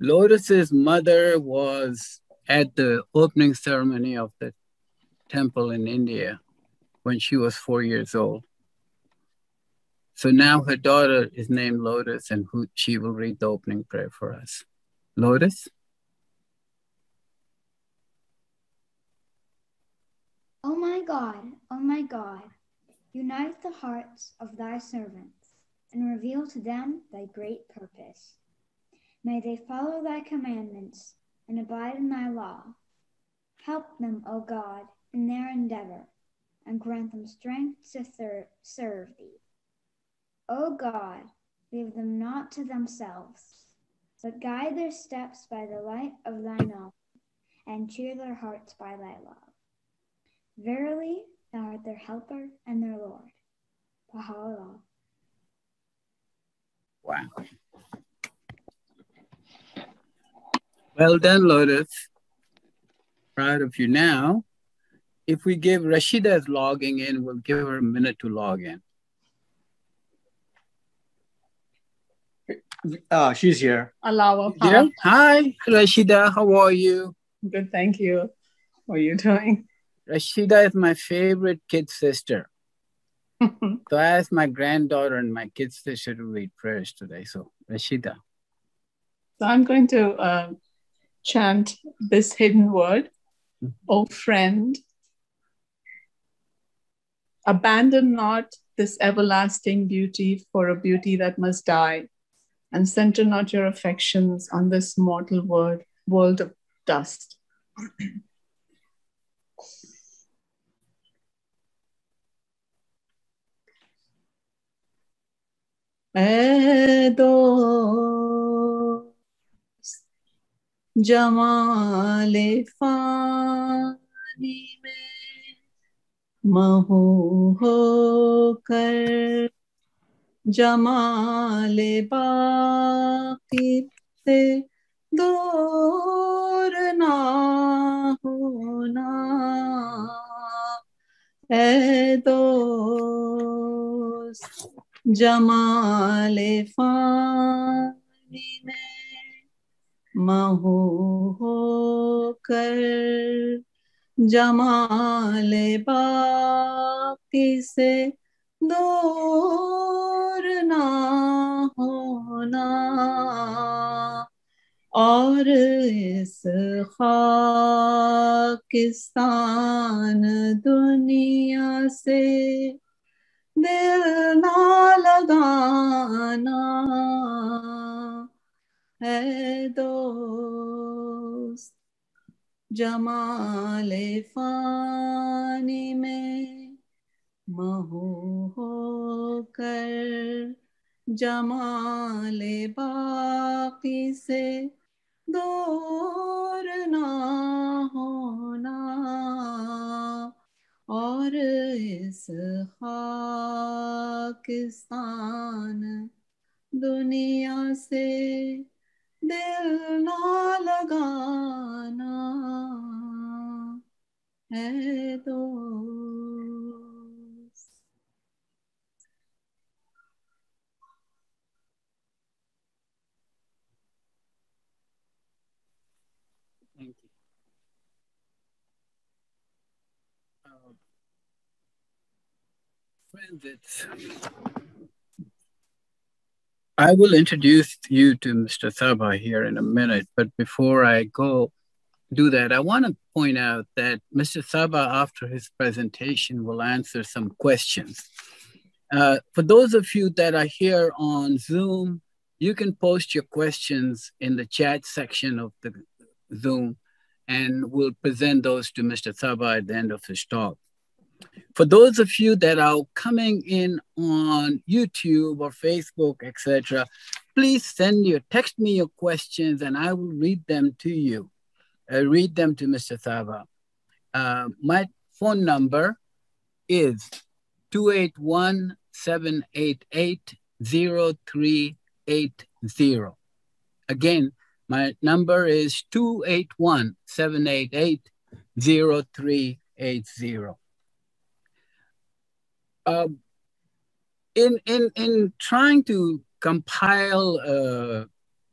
Lotus's mother was at the opening ceremony of the temple in India when she was four years old. So now her daughter is named Lotus, and who, she will read the opening prayer for us. Lotus? O my God, O my God, unite the hearts of thy servants and reveal to them thy great purpose. May they follow thy commandments and abide in thy law. Help them, O God, in their endeavor, and grant them strength to serve thee. O God, leave them not to themselves, but guide their steps by the light of thy knowledge, and cheer their hearts by thy love. Verily, thou art their helper and their Lord. Baha'u'llah. Wow. Well done, Lotus. Proud of you now. If we give Rashida's logging in, we'll give her a minute to log in. Uh, she's here. Allow Yeah. Hi, Rashida. How are you? Good, thank you. What are you doing? Rashida is my favorite kid sister. so I asked my granddaughter and my kid sister to read prayers today. So Rashida. So I'm going to uh, chant this hidden word, mm-hmm. oh friend, abandon not this everlasting beauty for a beauty that must die, and center not your affections on this mortal world, world of dust. Edo جمال فانی میں مہو ہو کر جمال باقی سے دور نہ ہونا۔ اے دوست، جمال فانی میں مہو ہو کر جمال باقی سے دور نہ ہونا۔ اور اس خاکستان دنیا سے دل نہ لگانا۔ ہے دوست جمال فانی میں مہو ہو کر جمال باقی سے دور نہ ہونا اور اس خاکستان دنیا سے दिल ना लगाना है दोस्त Thank you. Um, friends, it's, I will introduce you to Mr. Sahba here in a minute, but before I go do that, I want to point out that Mr. Sahba, after his presentation, will answer some questions. Uh, for those of you that are here on Zoom, you can post your questions in the chat section of the Zoom, and we'll present those to Mr. Sahba at the end of his talk. For those of you that are coming in on YouTube or Facebook, etc., please send your text me your questions, and I will read them to you. Uh, read them to Mr. Sahba. Uh, my phone number is 281 788 0380. Again, my number is 281 788 0380. Um, in, in, in trying to compile a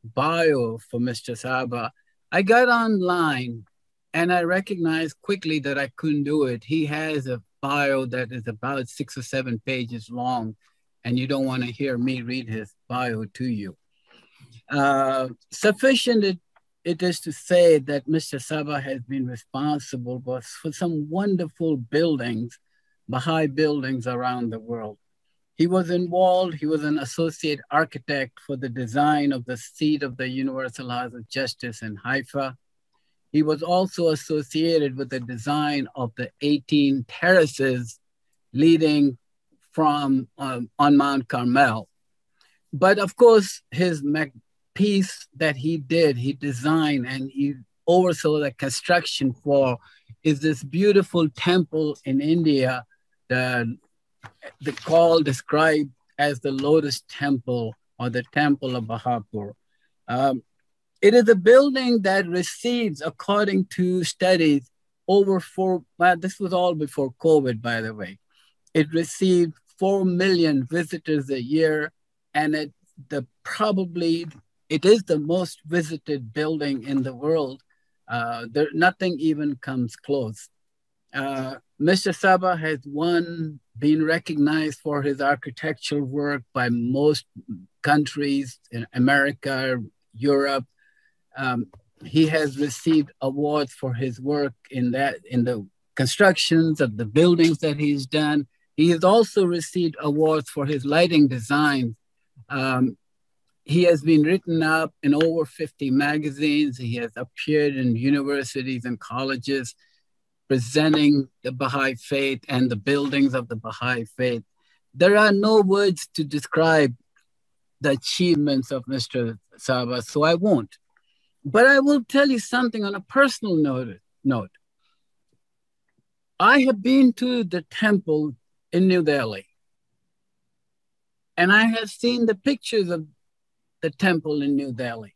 bio for Mr. Sahba, I got online and I recognized quickly that I couldn't do it. He has a bio that is about six or seven pages long, and you don't want to hear me read his bio to you. Uh, sufficient it, it is to say that Mr. Sahba has been responsible for some wonderful buildings, Baha'i buildings around the world. He was involved, he was an associate architect for the design of the seat of the Universal House of Justice in Haifa. He was also associated with the design of the 18 terraces leading from um, on Mount Carmel. But of course, his piece that he did, he designed and he oversaw the construction for is this beautiful temple in India, the the call described as the Lotus Temple or the Temple of Bahapur. Um, it is a building that receives, according to studies, over four, well, this was all before COVID, by the way. It received 4 million visitors a year, and it the probably it is the most visited building in the world. Uh, there, nothing even comes close. Uh, Mr. Sahba has won, been recognized for his architectural work by most countries in America, Europe. Um, he has received awards for his work in that in the constructions of the buildings that he's done. He has also received awards for his lighting design. Um, he has been written up in over 50 magazines. He has appeared in universities and colleges presenting the Baha'i faith and the buildings of the Baha'i faith. There are no words to describe the achievements of Mr. Sahba, so I won't. But I will tell you something on a personal note. note. I have been to the temple in New Delhi, and I have seen the pictures of the temple in New Delhi.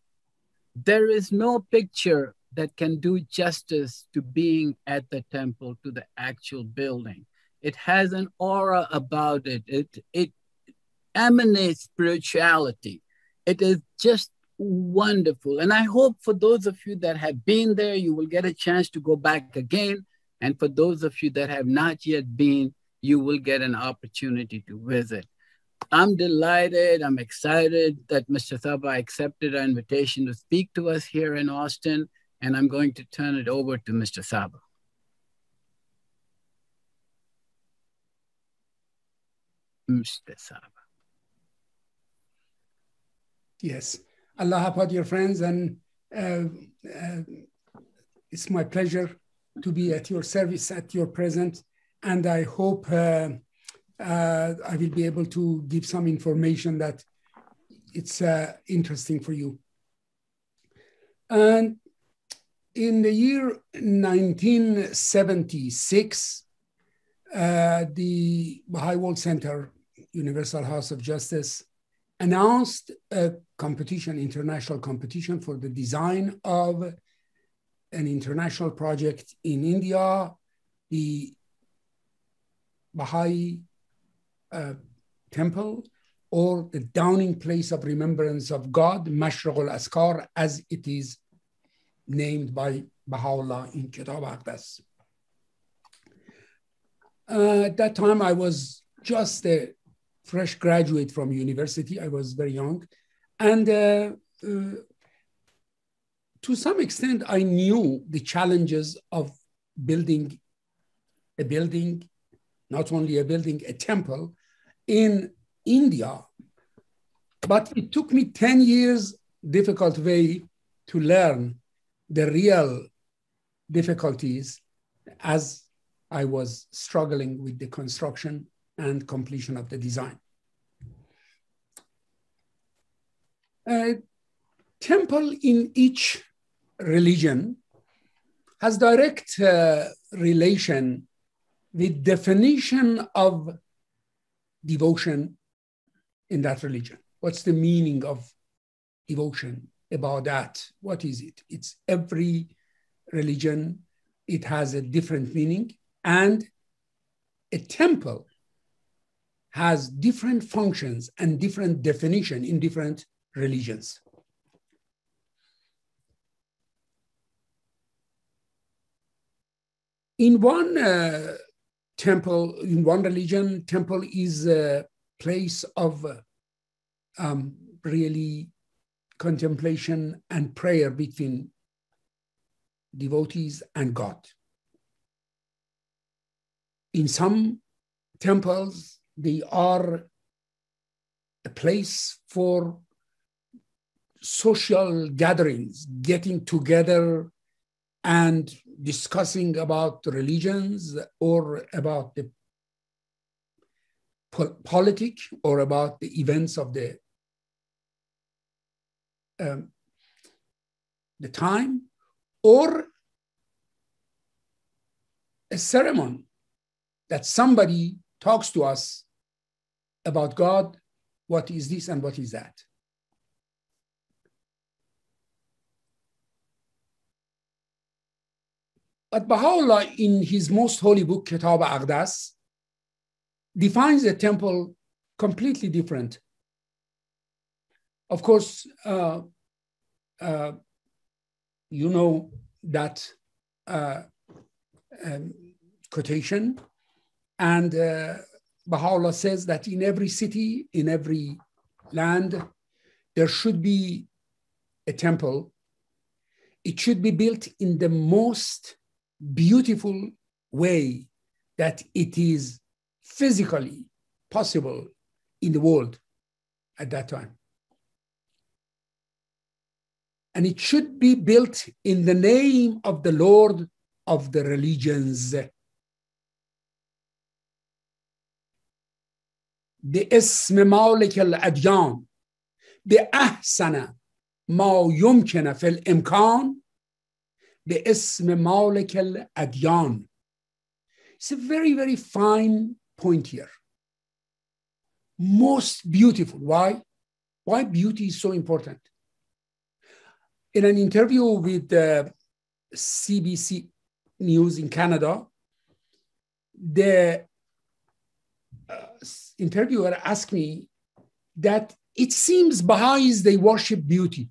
There is no picture that can do justice to being at the temple, to the actual building. It has an aura about it. It, it emanates spirituality. It is just wonderful. And I hope for those of you that have been there, you will get a chance to go back again. And for those of you that have not yet been, you will get an opportunity to visit. I'm delighted, I'm excited that Mr. Sahba accepted our invitation to speak to us here in Austin and I'm going to turn it over to Mr. Sahba. Mr. Sahba. Yes. Allah Hapad, your friends, and uh, uh, it's my pleasure to be at your service at your present, and I hope uh, uh I will be able to give some information that it's uh, interesting for you. And in the year 1976, uh, the Baha'i World Center, Universal House of Justice, announced a competition, international competition for the design of an international project in India, the Baha'i uh, temple, or the downing place of remembrance of God, Mashriqu'l-Adhkar, as it is named by Baha'u'llah in Kitab Aqdas. Uh, at that time, I was just a fresh graduate from university. I was very young. And uh, uh, to some extent, I knew the challenges of building a building, not only a building, a temple in India. But it took me 10 years, difficult way to learn the real difficulties as I was struggling with the construction and completion of the design. A temple in each religion has direct uh, relation with definition of devotion in that religion. What's the meaning of devotion about that. What is it? It's every religion, it has a different meaning, and a temple has different functions and different definition in different religions. In one uh, temple, in one religion, temple is a place of um, really contemplation and prayer between devotees and God. In some temples, they are a place for social gatherings, getting together and discussing about religions or about the po- politic or about the events of the um, the time or a ceremony that somebody talks to us about God, what is this and what is that. But Baha'u'llah, in his most holy book, Kitab Aqdas, defines a temple completely different. Of course, uh, uh, you know that uh, um, quotation, and uh, Baha'u'llah says that in every city, in every land, there should be a temple. It should be built in the most beautiful way that it is physically possible in the world at that time And it should be built in the name of the Lord of the religions. باسم مالك الأديان بأحسن ما يمكن في الإمكان به اسم مالک الادیان It's a very, very fine point here. Most beautiful. Why? Why beauty is so important? In an interview with the CBC News in Canada, the uh, interviewer asked me that it seems Baha'is, they worship beauty.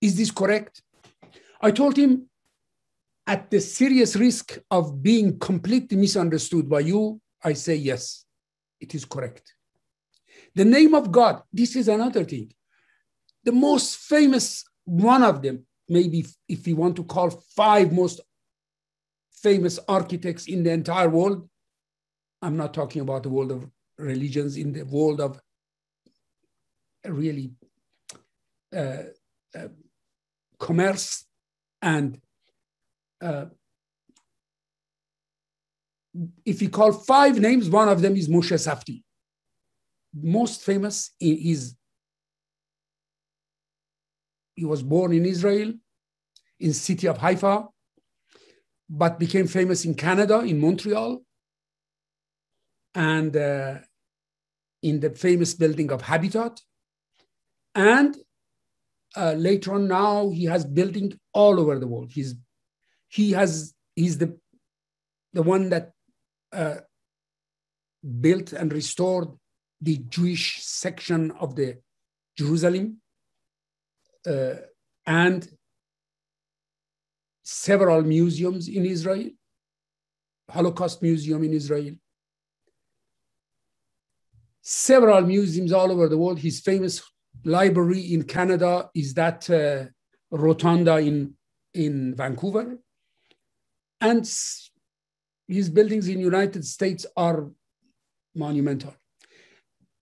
Is this correct? I told him at the serious risk of being completely misunderstood by you, I say yes, it is correct. The name of God, this is another thing. The most famous, one of them, maybe if we want to call five most famous architects in the entire world, I'm not talking about the world of religions, in the world of really uh, uh, commerce and uh, if you call five names, one of them is Moshe Safdie. Most famous is he was born in Israel, in city of Haifa, but became famous in Canada, in Montreal, and uh, in the famous building of Habitat. And uh, later on now, he has building all over the world. He's he has he's the the one that uh, built and restored the Jewish section of the Jerusalem and several museums in Israel, Holocaust Museum in Israel, several museums all over the world. His famous library in Canada is that uh, Rotunda in, in Vancouver. And his buildings in United States are monumental.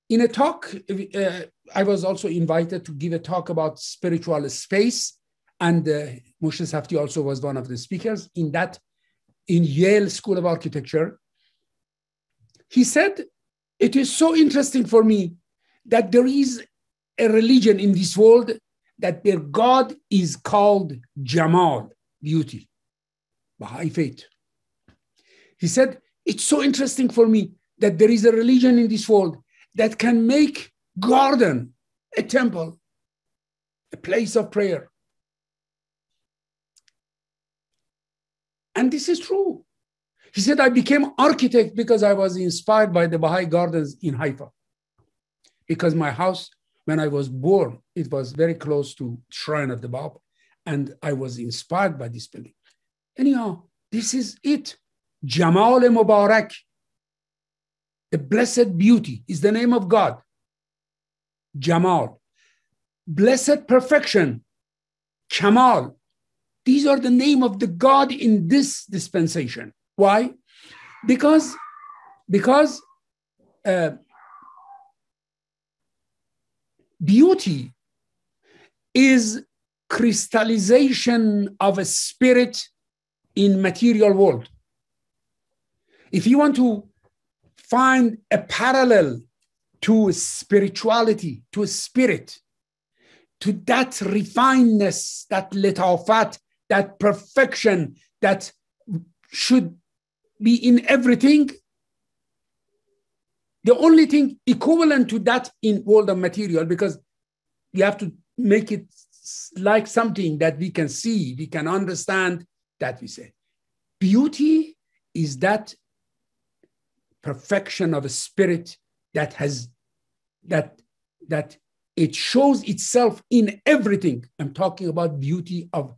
In a talk, uh, I was also invited to give a talk about spiritual space, and uh, Moshe Safdie also was one of the speakers in that in Yale School of Architecture. He said, "It is so interesting for me that there is a religion in this world that their God is called Jamal, beauty." Baha'i faith. He said, It's so interesting for me that there is a religion in this world that can make garden a temple, a place of prayer. And this is true. He said, I became architect because I was inspired by the Baha'i gardens in Haifa. Because my house, when I was born, it was very close to Shrine of the Bab. And I was inspired by this building. Anyhow, this is it. Jamal Mubarak, the blessed beauty is the name of God. Jamal. Blessed perfection, Kamal. These are the name of the God in this dispensation. Why? Because, because uh, beauty is crystallization of a spirit in material world if you want to find a parallel to spirituality to a spirit to that refinedness that letafat that perfection that should be in everything the only thing equivalent to that in world of material because you have to make it like something that we can see, we can understand, that we say. Beauty is that perfection of a spirit that has that that it shows itself in everything. I'm talking about beauty of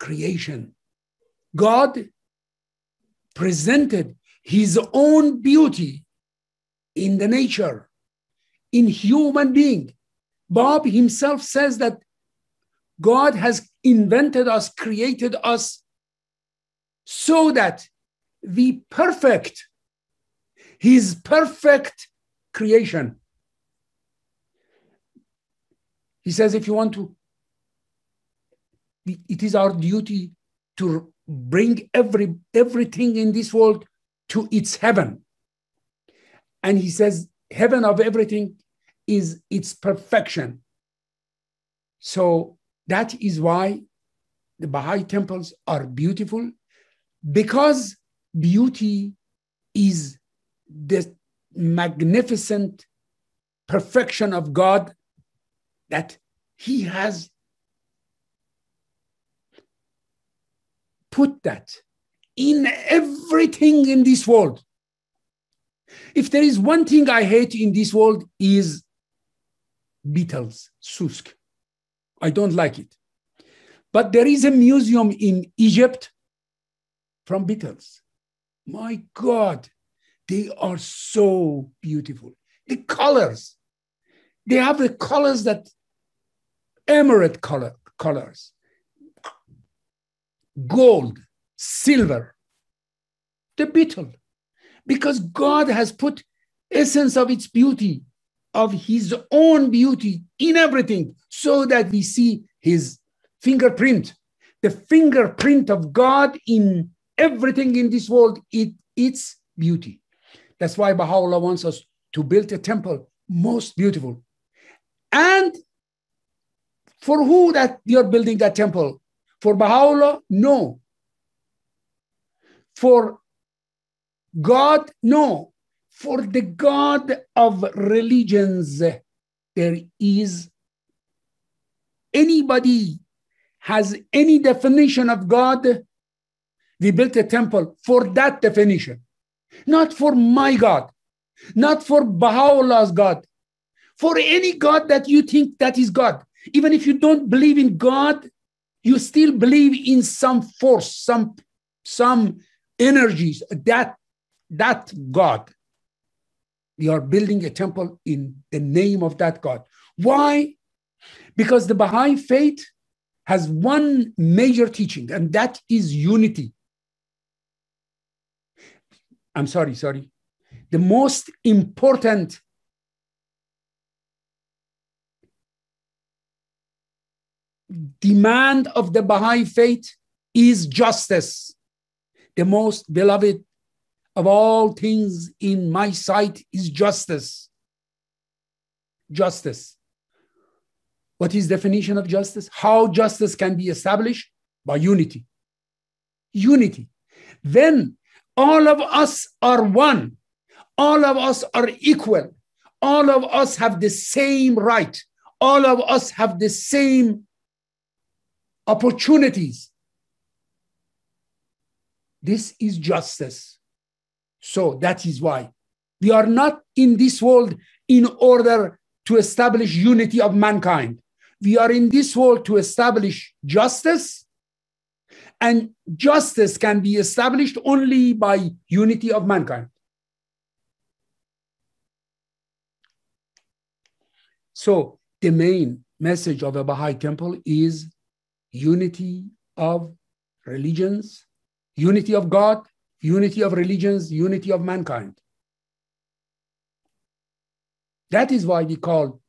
creation. God presented his own beauty in the nature, in human being. Bab himself says that God has invented us, created us so that we perfect his perfect creation. He says, if you want to, it is our duty to bring every everything in this world to its heaven. And he says, heaven of everything is its perfection. So that is why the Baha'i temples are beautiful because beauty is the magnificent perfection of God that He has put that in everything in this world. If there is one thing I hate in this world is beetles, susk. I don't like it. But there is a museum in Egypt from beetles. My God, they are so beautiful. The colors, they have the colors that emerald color colors, gold, silver, the beetle, because God has put essence of its beauty of his own beauty in everything so that we see his fingerprint. The fingerprint of god in everything in this world it, its beauty that's why baha'u'llah wants us to build a temple most beautiful. And for who that you're building that temple? For baha'u'llah? No. For god? No. For the God of religions, there is anybody has any definition of God, we built a temple for that definition, not for my God, not for Baha'u'llah's God, for any God that you think that is God. Even if you don't believe in God, you still believe in some force, some, some energies, that, that God we are building a temple in the name of that God. Why? Because the Baha'i faith has one major teaching, and that is unity. I'm sorry, sorry. The most important demand of the Baha'i faith is justice. The most beloved of all things in my sight is justice. Justice. What is definition of justice? How justice can be established? By unity. Unity. Then all of us are one. All of us are equal. All of us have the same right. All of us have the same opportunities. This is justice. So that is why we are not in this world in order to establish unity of mankind. We are in this world to establish justice and justice can be established only by unity of mankind. So the main message of a Baha'i temple is unity of religions, unity of God, unity of religions, unity of mankind. That is why we call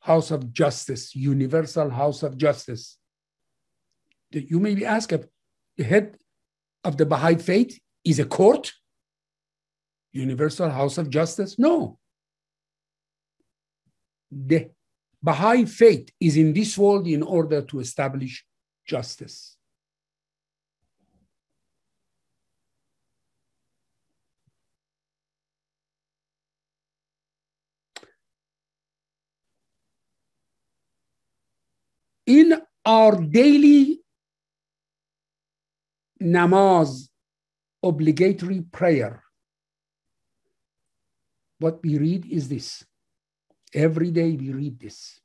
House of Justice, Universal House of Justice. You may be asked head of the Baha'i faith is a court, Universal House of Justice? No. The Baha'i faith is in this world in order to establish justice. In our daily namaz, obligatory prayer, what we read is this. Every day we read this.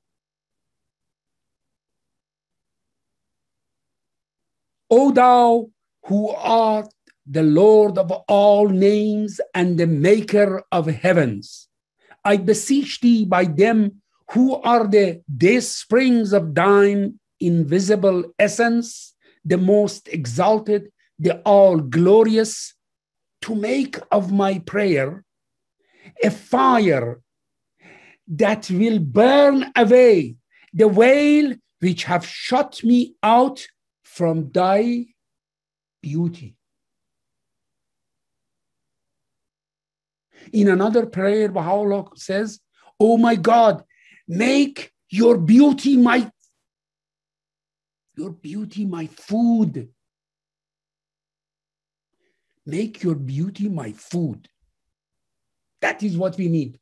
O thou who art the Lord of all names and the maker of heavens, I beseech thee by them who are the day springs of thine invisible essence, the most exalted, the all glorious, to make of my prayer a fire that will burn away the veil which have shut me out from thy beauty. In another prayer, Baha'u'llah says, Oh my God, make your beauty my your beauty my food. Make your beauty my food. That is what we need.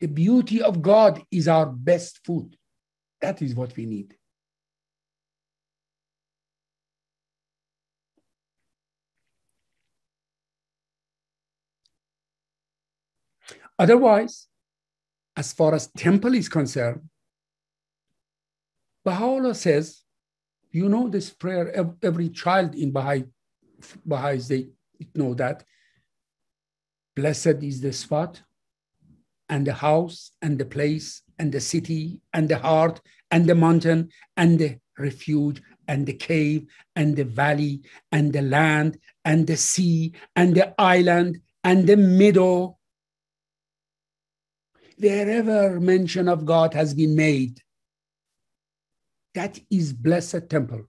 The beauty of God is our best food. That is what we need. Otherwise, as far as temple is concerned, Baha'u'llah says, you know this prayer, every child in Baha'i, Baha'is, they know that. Blessed is the spot and the house and the place and the city and the heart and the mountain and the refuge and the cave and the valley and the land and the sea and the island and the meadow. Wherever mention of God has been made, that is blessed temple.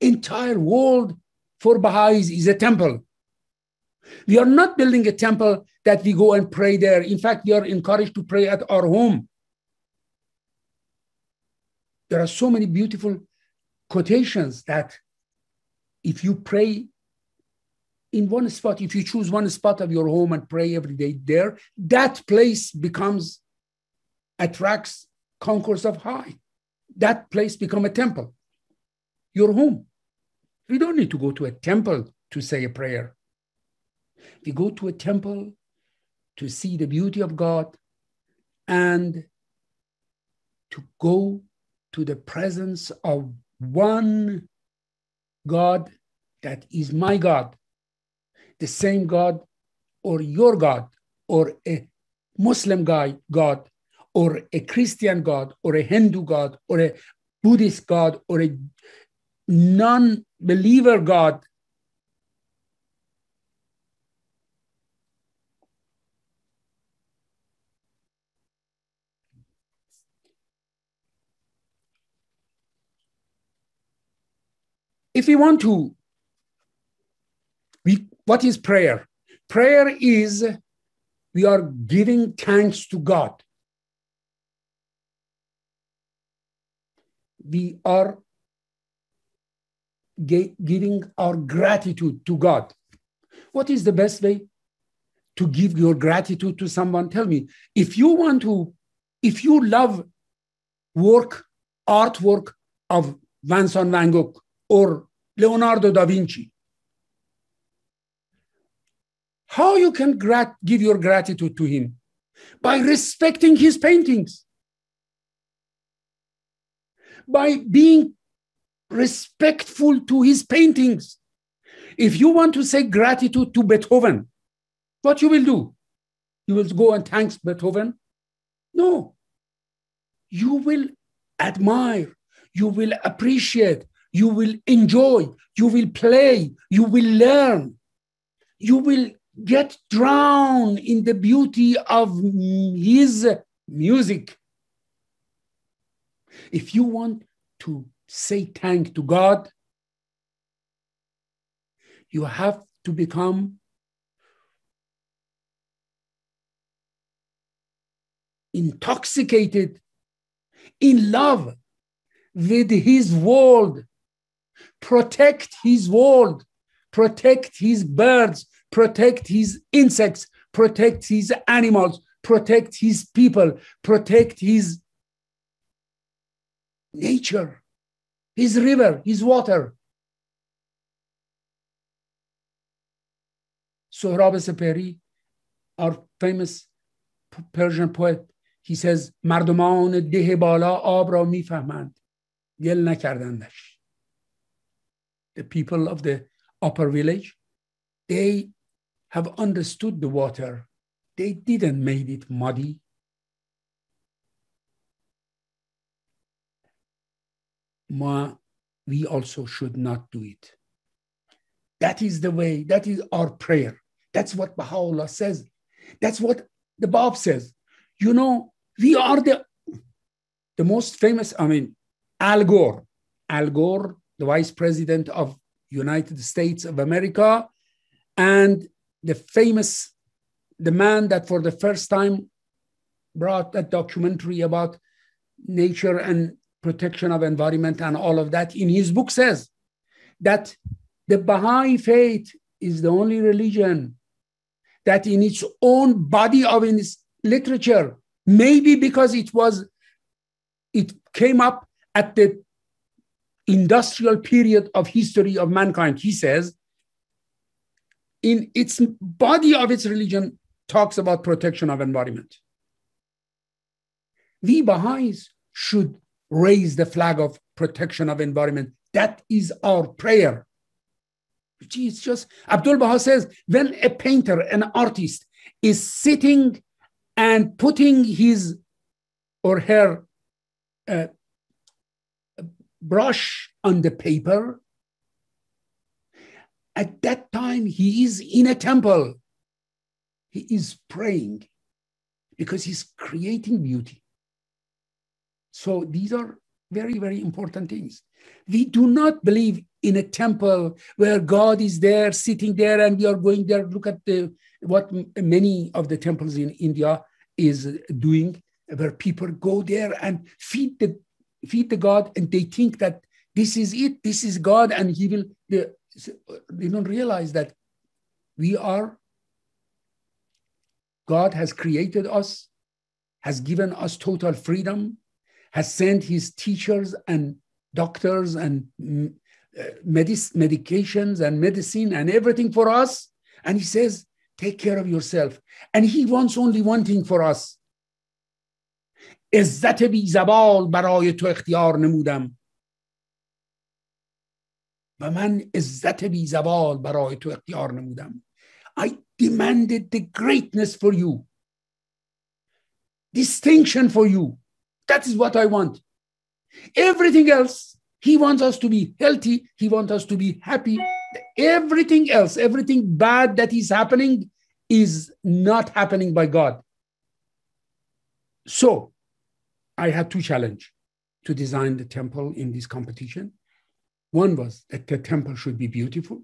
Entire world for Baha'is is a temple. We are not building a temple that we go and pray there. In fact, we are encouraged to pray at our home. There are so many beautiful quotations that if you pray in one spot, if you choose one spot of your home and pray every day there, that place becomes, attracts concourse of high. That place become a temple, your home. We don't need to go to a temple to say a prayer. We go to a temple to see the beauty of God and to go to the presence of one God that is my God, the same God or your God or a Muslim guy, God or a Christian God or a Hindu God or a Buddhist God or a non believer God If we want to, we, what is prayer? Prayer is we are giving thanks to God. We are giving our gratitude to God. What is the best way to give your gratitude to someone? Tell me, if you want to, if you love work, artwork of Vincent van Gogh, or Leonardo da Vinci. How you can give your gratitude to him? By respecting his paintings, by being respectful to his paintings. If you want to say gratitude to Beethoven, what you will do? You will go and thank Beethoven? No. You will admire, you will appreciate, you will enjoy, you will play, you will learn, you will get drowned in the beauty of his music. If you want to say thank to God, you have to become intoxicated in love with his world, protect his world, protect his birds, protect his insects, protect his animals, protect his people, protect his nature, his river, his water. Sohrab Sepehri, our famous Persian poet, he says مردمان ده بالا آب را میفهمند گل نکردندش The people of the upper village they have understood the water. They didn't made it muddy. We also should not do it. That is the way that is our prayer. That's what baha'u'llah says. That's what the Bab says. You know we are the the most famous i mean al gore. Al gore the vice president of united states of america and the famous the man that for the first time brought that documentary about nature and protection of environment and all of that in his book says that the baha'i faith is the only religion that in its own body of its literature maybe because it was it came up at the industrial period of history of mankind he says in its body of its religion talks about protection of environment. We baha'is should raise the flag of protection of environment that is our prayer it's just abdul baha says when a painter an artist is sitting and putting his or her uh, brush on the paper, at that time he is in a temple. He is praying because he's creating beauty. So these are very, very important things. We do not believe in a temple where God is there, sitting there, and we are going there. Look at the what many of the temples in India is doing, where people go there and feed the feed the God, and they think that this is it, this is God, and He will. They, they don't realize that we are. God has created us, has given us total freedom, has sent His teachers and doctors and mm, uh, medic- medications and medicine and everything for us. And He says, Take care of yourself. And he wants only one thing for us. عزت بی زبال برای تو اختیار نمودم و من عزت بی زبال برای تو اختیار نمودم I demanded the greatness for you distinction for you that is what I want everything else he wants us to be healthy he wants us to be happy Everything else, everything bad that is happening is not happening by God. So I had two challenge to design the temple in this competition. One was that the temple should be beautiful.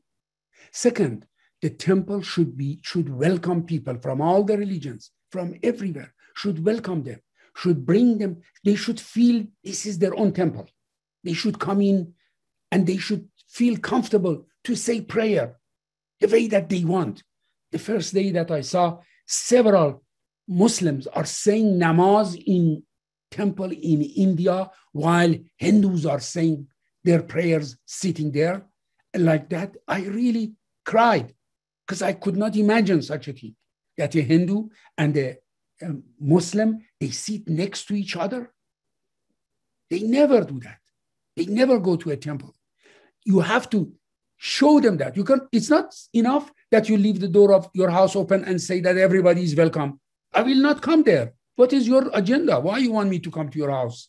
Second, the temple should be should welcome people from all the religions, from everywhere, should welcome them, should bring them, they should feel this is their own temple. They should come in and they should feel comfortable to say prayer the way that they want. The first day that I saw several Muslims are saying namaz in temple in India while Hindus are saying their prayers sitting there like that. I really cried because I could not imagine such a thing that a Hindu and a, Muslim they sit next to each other. They never do that. They never go to a temple. You have to show them that. You can, it's not enough that you leave the door of your house open and say that everybody is welcome. I will not come there. What is your agenda? Why you want me to come to your house?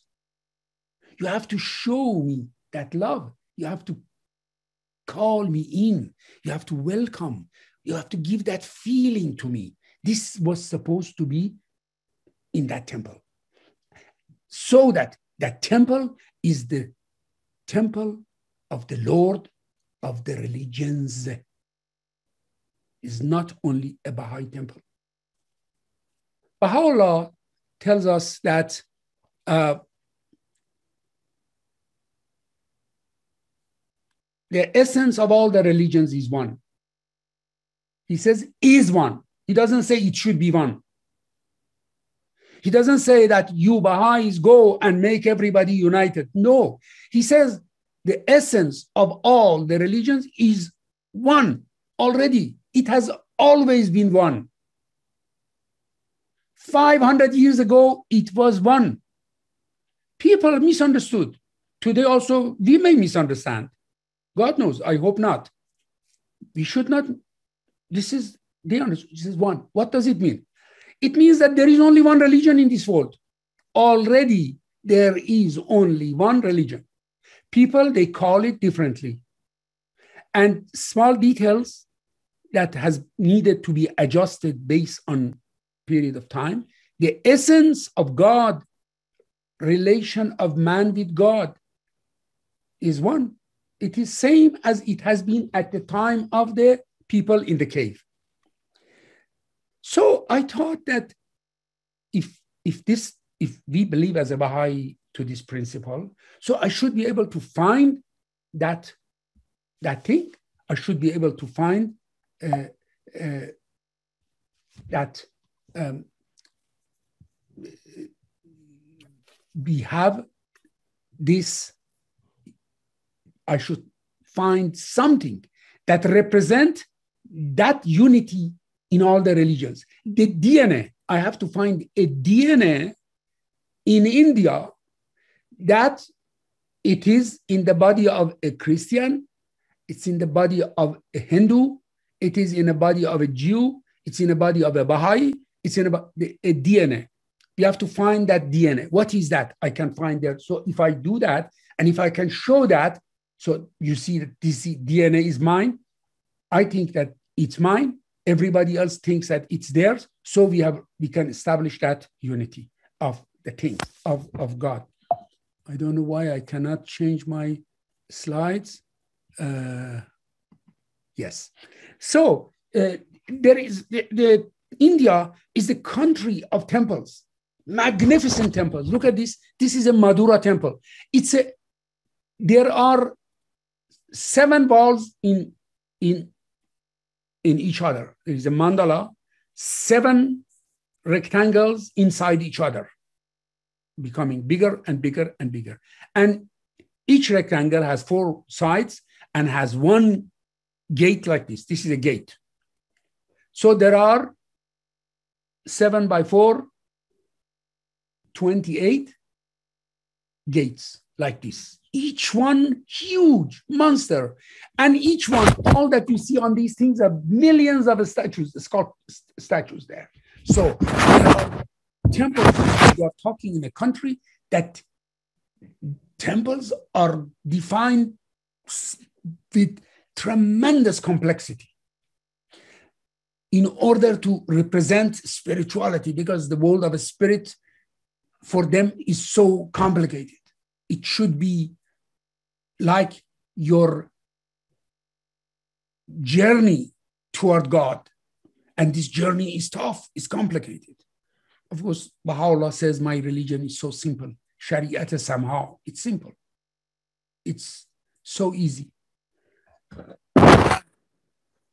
You have to show me that love. You have to call me in. You have to welcome. You have to give that feeling to me. This was supposed to be in that temple. So that that temple is the temple of the Lord of the religions. Is not only a Baha'i temple. Baha'u'llah tells us that uh, the essence of all the religions is one. He says, is one. He doesn't say it should be one. He doesn't say that you Baha'is go and make everybody united. No. He says the essence of all the religions is one already. It has always been one. 500 years ago, it was one. People misunderstood. Today also, we may misunderstand. God knows, I hope not. We should not, this is, they understood, this is one. What does it mean? It means that there is only one religion in this world. Already there is only one religion. People, they call it differently. And small details that has needed to be adjusted based on period of time. The essence of God, relation of man with God is one. It is same as it has been at the time of the people in the cave. So I thought that if if this if we believe as a Baha'i to this principle, so I should be able to find that that thing. I should be able to find uh, uh, that um, we have this, I should find something that represent that unity in all the religions. The DNA, I have to find a DNA in India that it is in the body of a Christian, it's in the body of a Hindu, it is in the body of a Jew, it's in the body of a Baha'i, it's in about a DNA. We have to find that DNA. What is that? I can find that. So if I do that, and if I can show that, so you see that this DNA is mine, I think that it's mine. Everybody else thinks that it's theirs. So we have we can establish that unity of the things of, of God. I don't know why I cannot change my slides. Uh, yes. So uh, there is the, the India is the country of temples, magnificent temples. Look at this. This is a Madura temple. It's a, there are seven walls in, in, in each other. There is a mandala, seven rectangles inside each other, becoming bigger and bigger and bigger. And each rectangle has four sides and has one gate like this. This is a gate. So there are 7 by 4, 28 gates like this. Each one huge monster. And each one, all that you see on these things are millions of statues, statues there. So temples, you are talking in a country that temples are defined with tremendous complexity in order to represent spirituality because the world of a spirit for them is so complicated. It should be like your journey toward God. And this journey is tough, it's complicated. Of course, Baha'u'llah says, My religion is so simple. Shari'at somehow, it's simple. It's so easy.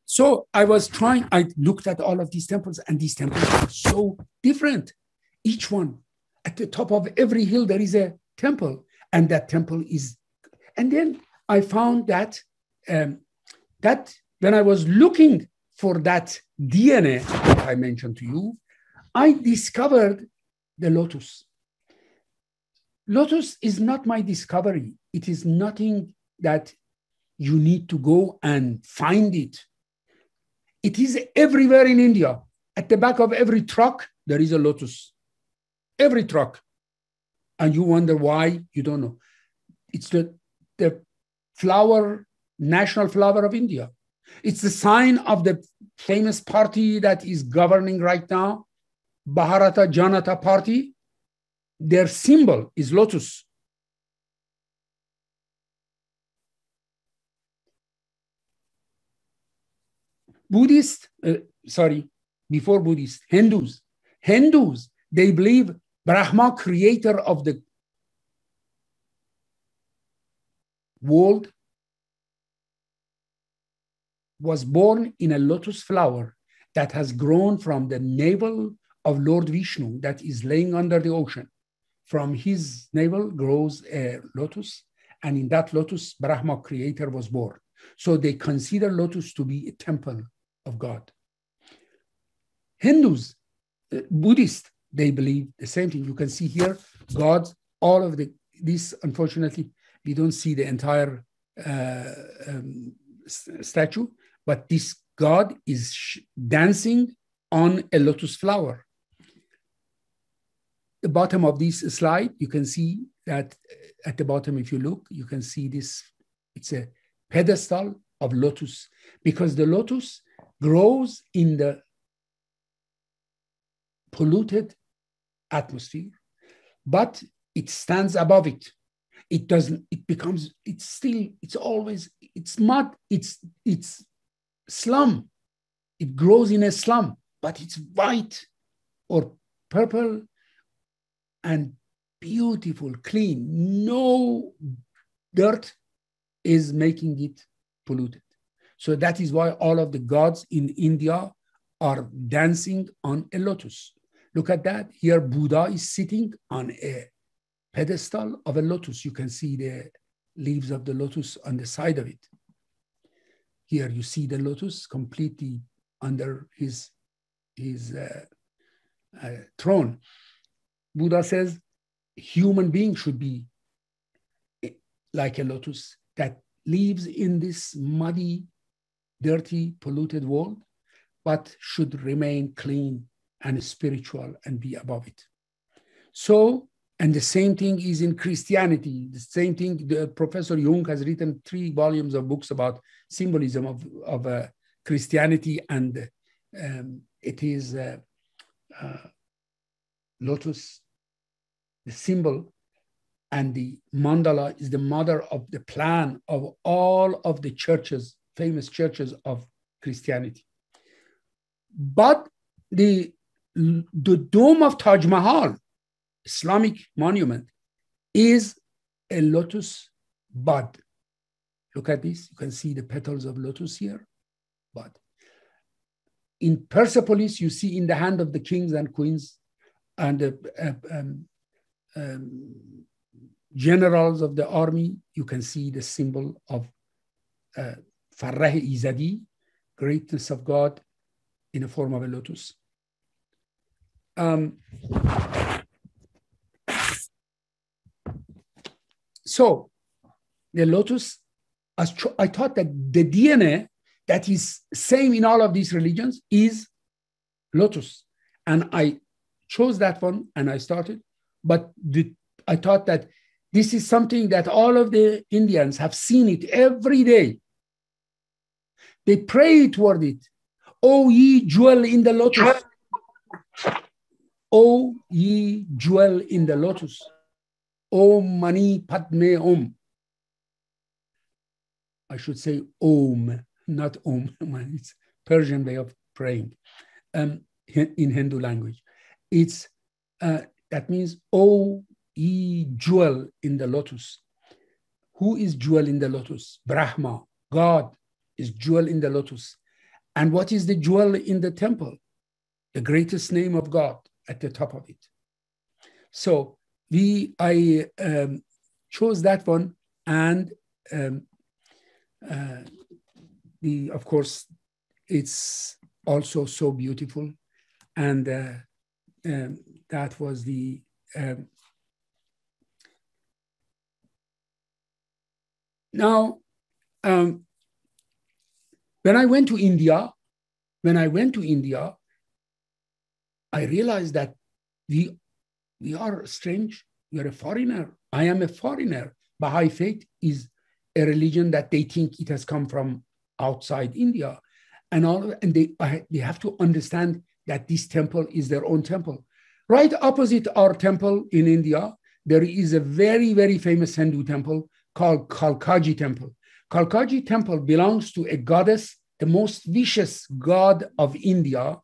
So I was trying, I looked at all of these temples, and these temples are so different. Each one, at the top of every hill, there is a temple, and that temple is. And then I found that um, that when I was looking for that DNA that I mentioned to you, I discovered the lotus. Lotus is not my discovery. It is nothing that you need to go and find it. It is everywhere in India. At the back of every truck, there is a lotus. Every truck. And you wonder why, you don't know. It's the, the flower, national flower of India. It's the sign of the famous party that is governing right now, Bharata Janata Party. Their symbol is lotus. Buddhist, uh, sorry, before Buddhist, Hindus, Hindus, they believe Brahma, creator of the world, was born in a lotus flower that has grown from the navel of Lord Vishnu that is laying under the ocean. From his navel grows a lotus, and in that lotus, Brahma creator was born. So they consider lotus to be a temple of God. Hindus, uh, Buddhists, they believe the same thing. You can see here, God, all of the, this, unfortunately, we don't see the entire uh, um, statue, but this God is dancing on a lotus flower. The bottom of this slide, you can see that at the bottom, if you look, you can see this, it's a pedestal of lotus because the lotus grows in the polluted atmosphere, but it stands above it. It doesn't, it becomes, it's still, it's always, it's mud, it's, it's slum. It grows in a slum, but it's white or purple and beautiful, clean. No dirt is making it polluted. So that is why all of the gods in India are dancing on a lotus. Look at that. Here, Buddha is sitting on a pedestal of a lotus. You can see the leaves of the lotus on the side of it. Here, you see the lotus completely under his, his uh, uh, throne. Buddha says human being should be like a lotus that lives in this muddy dirty, polluted world, but should remain clean and spiritual and be above it. So, and the same thing is in Christianity. The same thing, the Professor Jung has written three volumes of books about symbolism of, of uh, Christianity, and um, it is uh, uh, lotus, the symbol, and the mandala is the mother of the plan of all of the churches famous churches of Christianity. But the, the dome of Taj Mahal, Islamic monument, is a lotus bud. Look at this. You can see the petals of lotus here. Bud. In Persepolis, you see in the hand of the kings and queens and the uh, um, um, generals of the army, you can see the symbol of uh, Izadi, greatness of God in the form of a lotus. Um, so the lotus, I thought that the DNA that is same in all of these religions is lotus. And I chose that one and I started, but the, I thought that this is something that all of the Indians have seen it every day they pray toward it. O ye jewel in the lotus. O ye jewel in the lotus. Om Mani Padme Om. I should say Om, not Om. It's Persian way of praying um, in Hindu language. It's uh, that means O ye jewel in the lotus. Who is jewel in the lotus? Brahma, God, is jewel in the lotus. And what is the jewel in the temple? The greatest name of God at the top of it. So we, I um, chose that one, and um, uh, the, of course, it's also so beautiful, and uh, um, that was the um, now. Um, when I went to India, when I went to India, I realized that we, we are strange. We are a foreigner. I am a foreigner. Baha'i faith is a religion that they think it has come from outside India. And all and they, they have to understand that this temple is their own temple. Right opposite our temple in India, there is a very, very famous Hindu temple called Kalkaji Temple. Kalkaji Temple belongs to a goddess, the most vicious god of India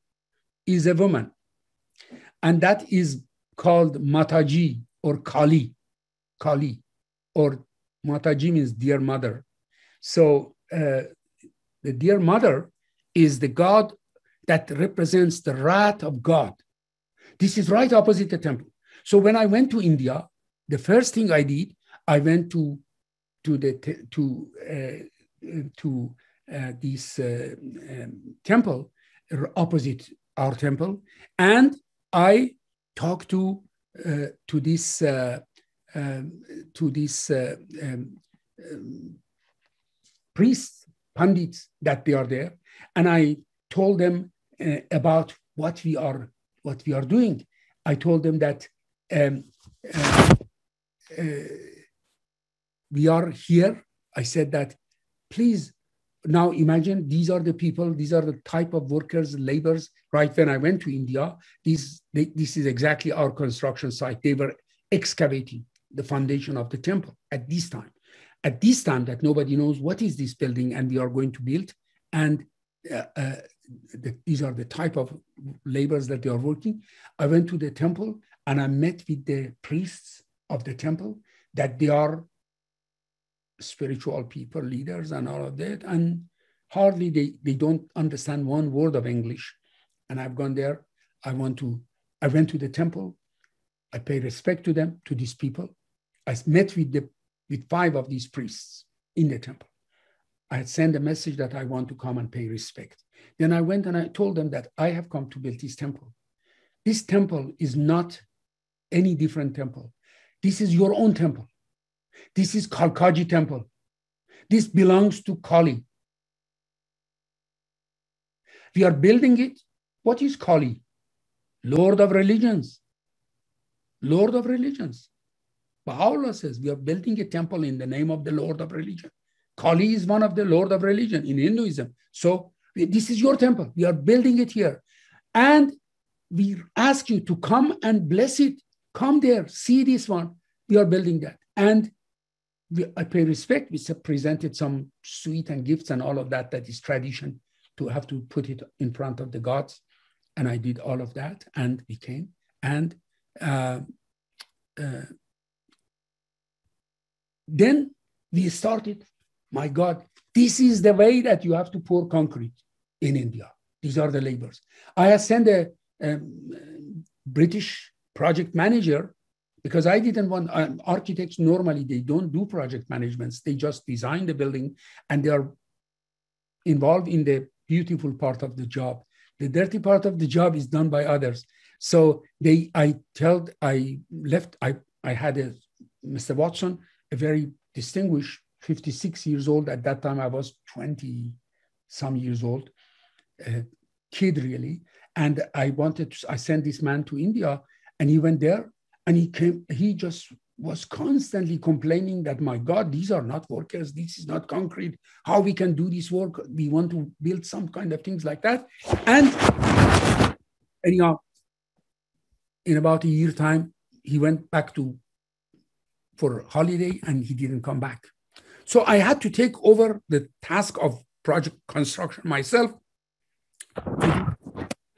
is a woman. And that is called Mataji or Kali. Kali or Mataji means dear mother. So uh, the dear mother is the god that represents the wrath of God. This is right opposite the temple. So when I went to India, the first thing I did, I went to to the to uh, to uh, this uh, um, temple opposite our temple, and I talked to uh, to this uh, um, to this uh, um, um, priests pandits that they are there, and I told them about what we are what we are doing. I told them that um, uh, uh, we are here. I said that, please, now imagine these are the people, these are the type of workers, laborers. Right when I went to India, they, this is exactly our construction site. They were excavating the foundation of the temple at this time. At this time, that nobody knows what is this building and we are going to build. And uh, uh, the, these are the type of labors that they are working. I went to the temple and I met with the priests of the temple that they are spiritual people, leaders, and all of that. And hardly they, they don't understand one word of English. And I've gone there. I want to, I went to the temple. I pay respect to them, to these people. I met with the with five of these priests in the temple. I had sent a message that I want to come and pay respect. Then I went and I told them that I have come to build this temple. This temple is not any different temple. This is your own temple. This is Kalkaji temple. This belongs to Kali. We are building it. What is Kali? Lord of religions. Lord of religions. Baha'u'llah says we are building a temple in the name of the Lord of religion. Kali is one of the Lord of religion in Hinduism. So this is your temple. We are building it here. And we ask you to come and bless it. Come there, see this one. We are building that. And we, I pay respect. We presented some sweet and gifts and all of that. That is tradition to have to put it in front of the gods. And I did all of that. And we came. And uh, uh, then we started. My God, this is the way that you have to pour concrete in India. These are the labors. I have sent a, a British project manager because I didn't want um, architects normally they don't do project managements. They just design the building and they are involved in the beautiful part of the job. The dirty part of the job is done by others. So they, I told, I left. I I had a Mr. Watson, a very distinguished, 56 years old at that time. I was 20 some years old, uh, kid really. And I wanted to, I sent this man to India and he went there and he came, he just was constantly complaining that, my God, these are not workers. This is not concrete. How we can do this work? We want to build some kind of things like that. And anyhow, in about a year time, he went back to for holiday and he didn't come back. So I had to take over the task of project construction myself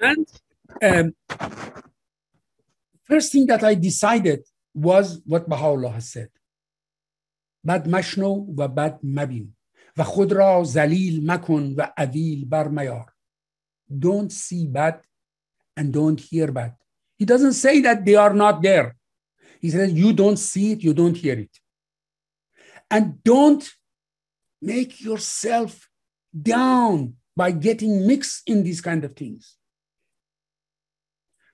and um, first thing that I decided was what Baha'u'llah has said. بد مشنو و بد مبین و خود را زلیل مکن و عویل بر میار. Don't see bad and don't hear bad. He doesn't say that they are not there. He says you don't see it, you don't hear it. And don't make yourself down by getting mixed in these kind of things.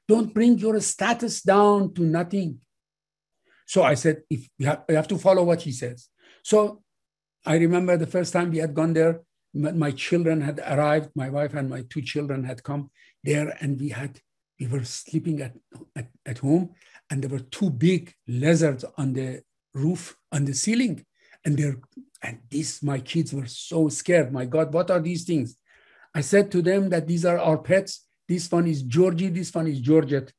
Don't bring your status down to nothing. So I said, if you have, you have to follow what he says. So I remember the first time we had gone there, my children had arrived, my wife and my two children had come there, and we had we were sleeping at, at, at home, and there were two big lizards on the roof, on the ceiling. And they're and these my kids were so scared. My God, what are these things? I said to them that these are our pets. This one is Georgie, this one is Georgette.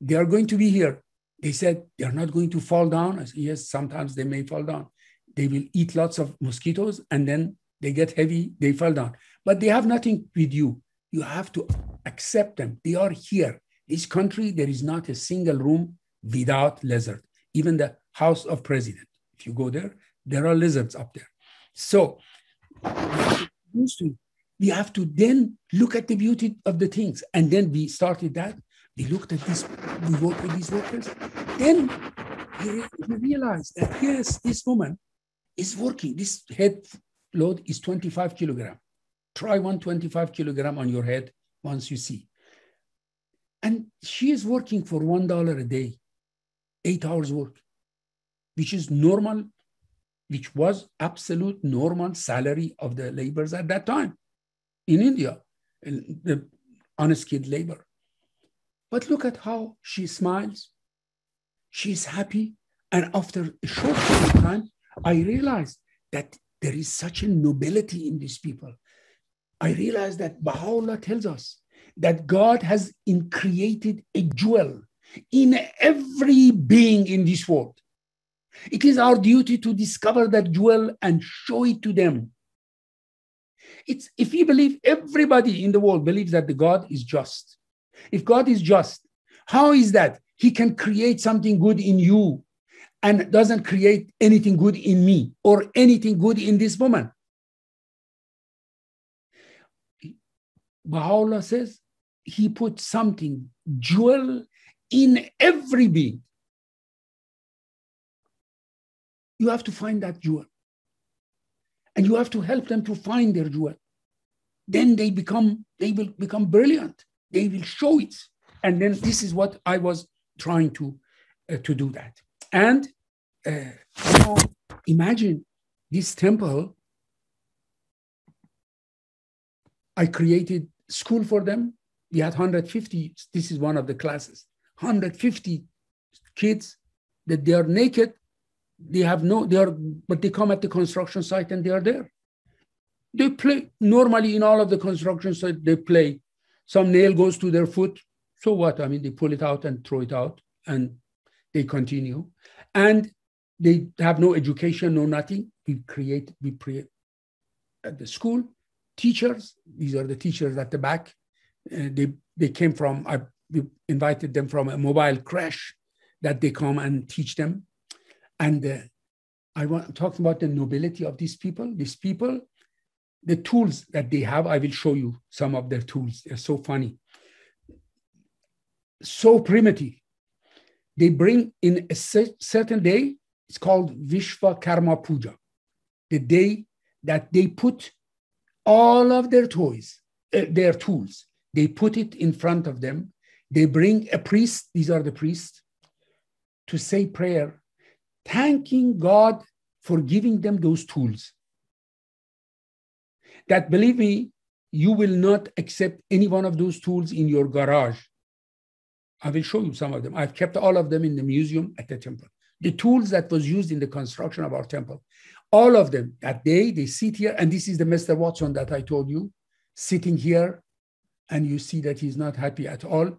They are going to be here. They said they are not going to fall down. I said, yes, sometimes they may fall down. They will eat lots of mosquitoes and then they get heavy, they fall down. But they have nothing with you. You have to accept them. They are here. This country, there is not a single room without lizard. Even the House of President. If you go there, there are lizards up there. So we have to then look at the beauty of the things. And then we started that. We looked at this, we worked with these workers. Then we, we realized that yes, this woman is working. This head load is 25 kilogram. Try 125 kilogram on your head once you see. And she is working for $1 a day, eight hours work, which is normal, which was absolute normal salary of the laborers at that time in India, the unskilled labor. But look at how she smiles. She's happy. And after a short time, I realized that there is such a nobility in these people. I realized that Baha'u'llah tells us that God has in created a jewel in every being in this world. It is our duty to discover that jewel and show it to them. It's if you believe everybody in the world believes that the God is just. If God is just, how is that He can create something good in you and doesn't create anything good in me or anything good in this woman? Baha'u'llah says he put something jewel in every being. You have to find that jewel. And you have to help them to find their jewel. Then they become, they will become brilliant. They will show it. And then this is what I was trying to, uh, to do that. And uh, you know, imagine this temple. I created school for them we had 150, this is one of the classes, 150 kids that they are naked, they have no, they are, but they come at the construction site and they are there. They play, normally in all of the construction site, they play. Some nail goes to their foot, so what? I mean, they pull it out and throw it out and they continue. And they have no education, no nothing. We create, we create at the school, teachers, these are the teachers at the back, uh, they, they came from, I we invited them from a Mobile Creche that they come and teach them. And uh, I want talking about the nobility of these people. These people, the tools that they have, I will show you some of their tools. They're so funny, so primitive. They bring in a certain day, it's called Vishva Karma Puja, the day that they put all of their toys, uh, their tools, they put it in front of them. They bring a priest, these are the priests, to say prayer, thanking God for giving them those tools. That believe me, you will not accept any one of those tools in your garage. I will show you some of them. I've kept all of them in the museum at the temple. The tools that was used in the construction of our temple, all of them that day, they sit here, and this is the Mr. Watson that I told you, sitting here and you see that he's not happy at all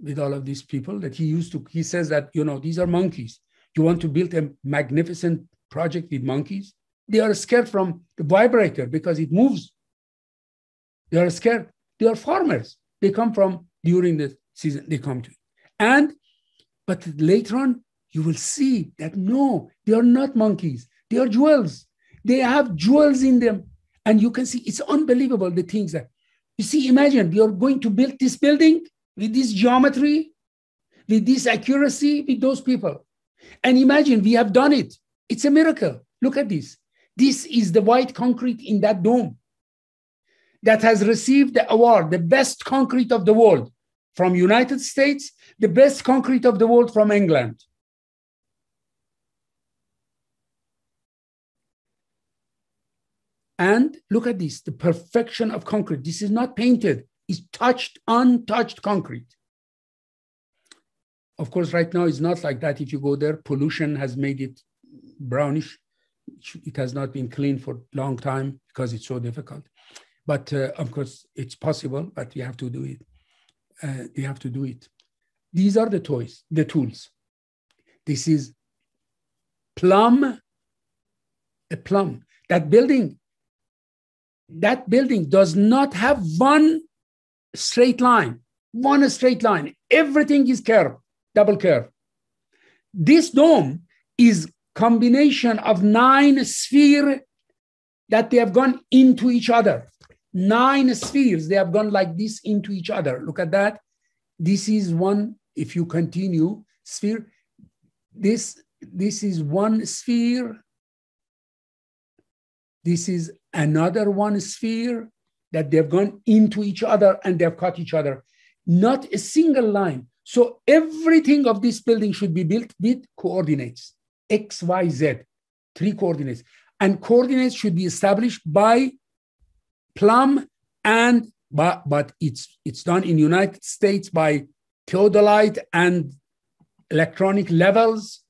with all of these people that he used to he says that you know these are monkeys you want to build a magnificent project with monkeys? They are scared from the vibrator because it moves. They are scared. They are farmers. They come from during the season they come to. And but later on you will see that no they are not monkeys. They are jewels. They have jewels in them. And you can see it's unbelievable the things that you see, imagine you're going to build this building with this geometry, with this accuracy, with those people. And imagine we have done it. It's a miracle. Look at this. This is the white concrete in that dome that has received the award, the best concrete of the world from United States, the best concrete of the world from England. And look at this the perfection of concrete. This is not painted, it's touched, untouched concrete. Of course, right now it's not like that. If you go there, pollution has made it brownish. It has not been cleaned for a long time because it's so difficult. But uh, of course, it's possible, but we have to do it. Uh, you have to do it. These are the toys, the tools. This is plumb, a plumb. That building, that building does not have one straight line, one straight line. Everything is curved, double curve. This dome is combination of nine sphere that they have gone into each other. Nine spheres, they have gone like this into each other. Look at that. This is one, if you continue, sphere. This, this is one sphere. This is another one sphere that they've gone into each other and they've cut each other. Not a single line. So everything of this building should be built with coordinates, X, Y, Z, three coordinates. And coordinates should be established by plumb and but but it's it's done in United States by theodolite and electronic levels.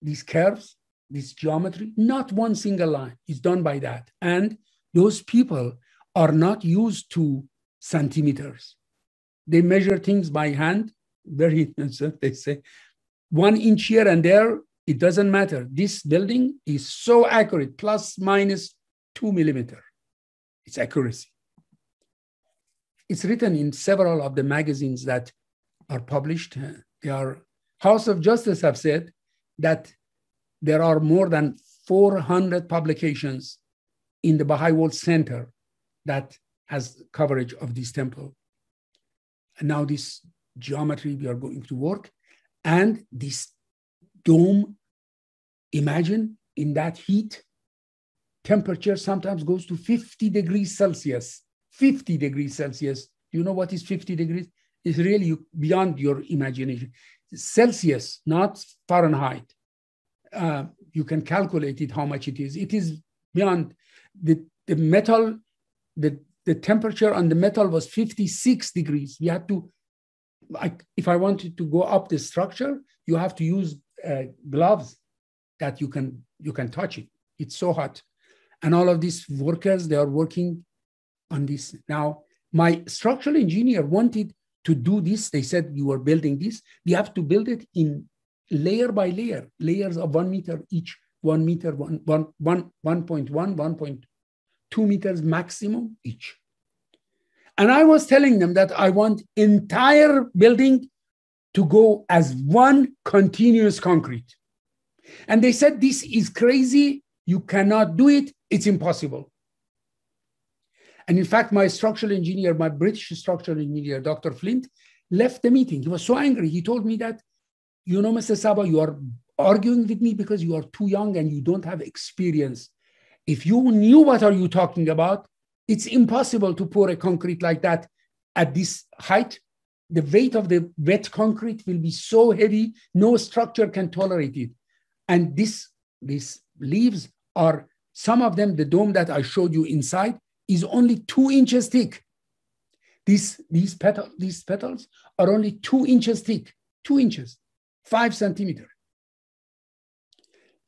These curves, this geometry, not one single line is done by that. And those people are not used to centimeters. They measure things by hand, very they say. One inch here and there, it doesn't matter. This building is so accurate, plus minus two millimeter. It's accuracy. It's written in several of the magazines that are published. They are House of Justice have said that there are more than 400 publications in the Baha'i World Center that has coverage of this temple. And now this geometry we are going to work and this dome, imagine in that heat, temperature sometimes goes to 50 degrees Celsius. 50 degrees Celsius. Do You know what is 50 degrees? It's really beyond your imagination. Celsius, not Fahrenheit. Uh, you can calculate it how much it is. It is beyond the, the metal, the, the temperature on the metal was 56 degrees. We had to, like, if I wanted to go up the structure, you have to use uh, gloves that you can you can touch it. It's so hot. And all of these workers, they are working on this. Now, my structural engineer wanted to do this. They said, you are building this. We have to build it in layer by layer, layers of one meter each, one meter, one, one, one, 1.1, 1.2 meters maximum each. And I was telling them that I want entire building to go as one continuous concrete. And they said, this is crazy. You cannot do it. It's impossible. And in fact, my structural engineer, my British structural engineer, Dr. Flint, left the meeting. He was so angry. He told me that, you know, Mr. Sahba, you are arguing with me because you are too young and you don't have experience. If you knew what are you talking about, it's impossible to pour a concrete like that at this height. The weight of the wet concrete will be so heavy, no structure can tolerate it. And this, these leaves are some of them, the dome that I showed you inside, is only two inches thick. These, these, petal, these petals are only two inches thick, two inches, five centimeter.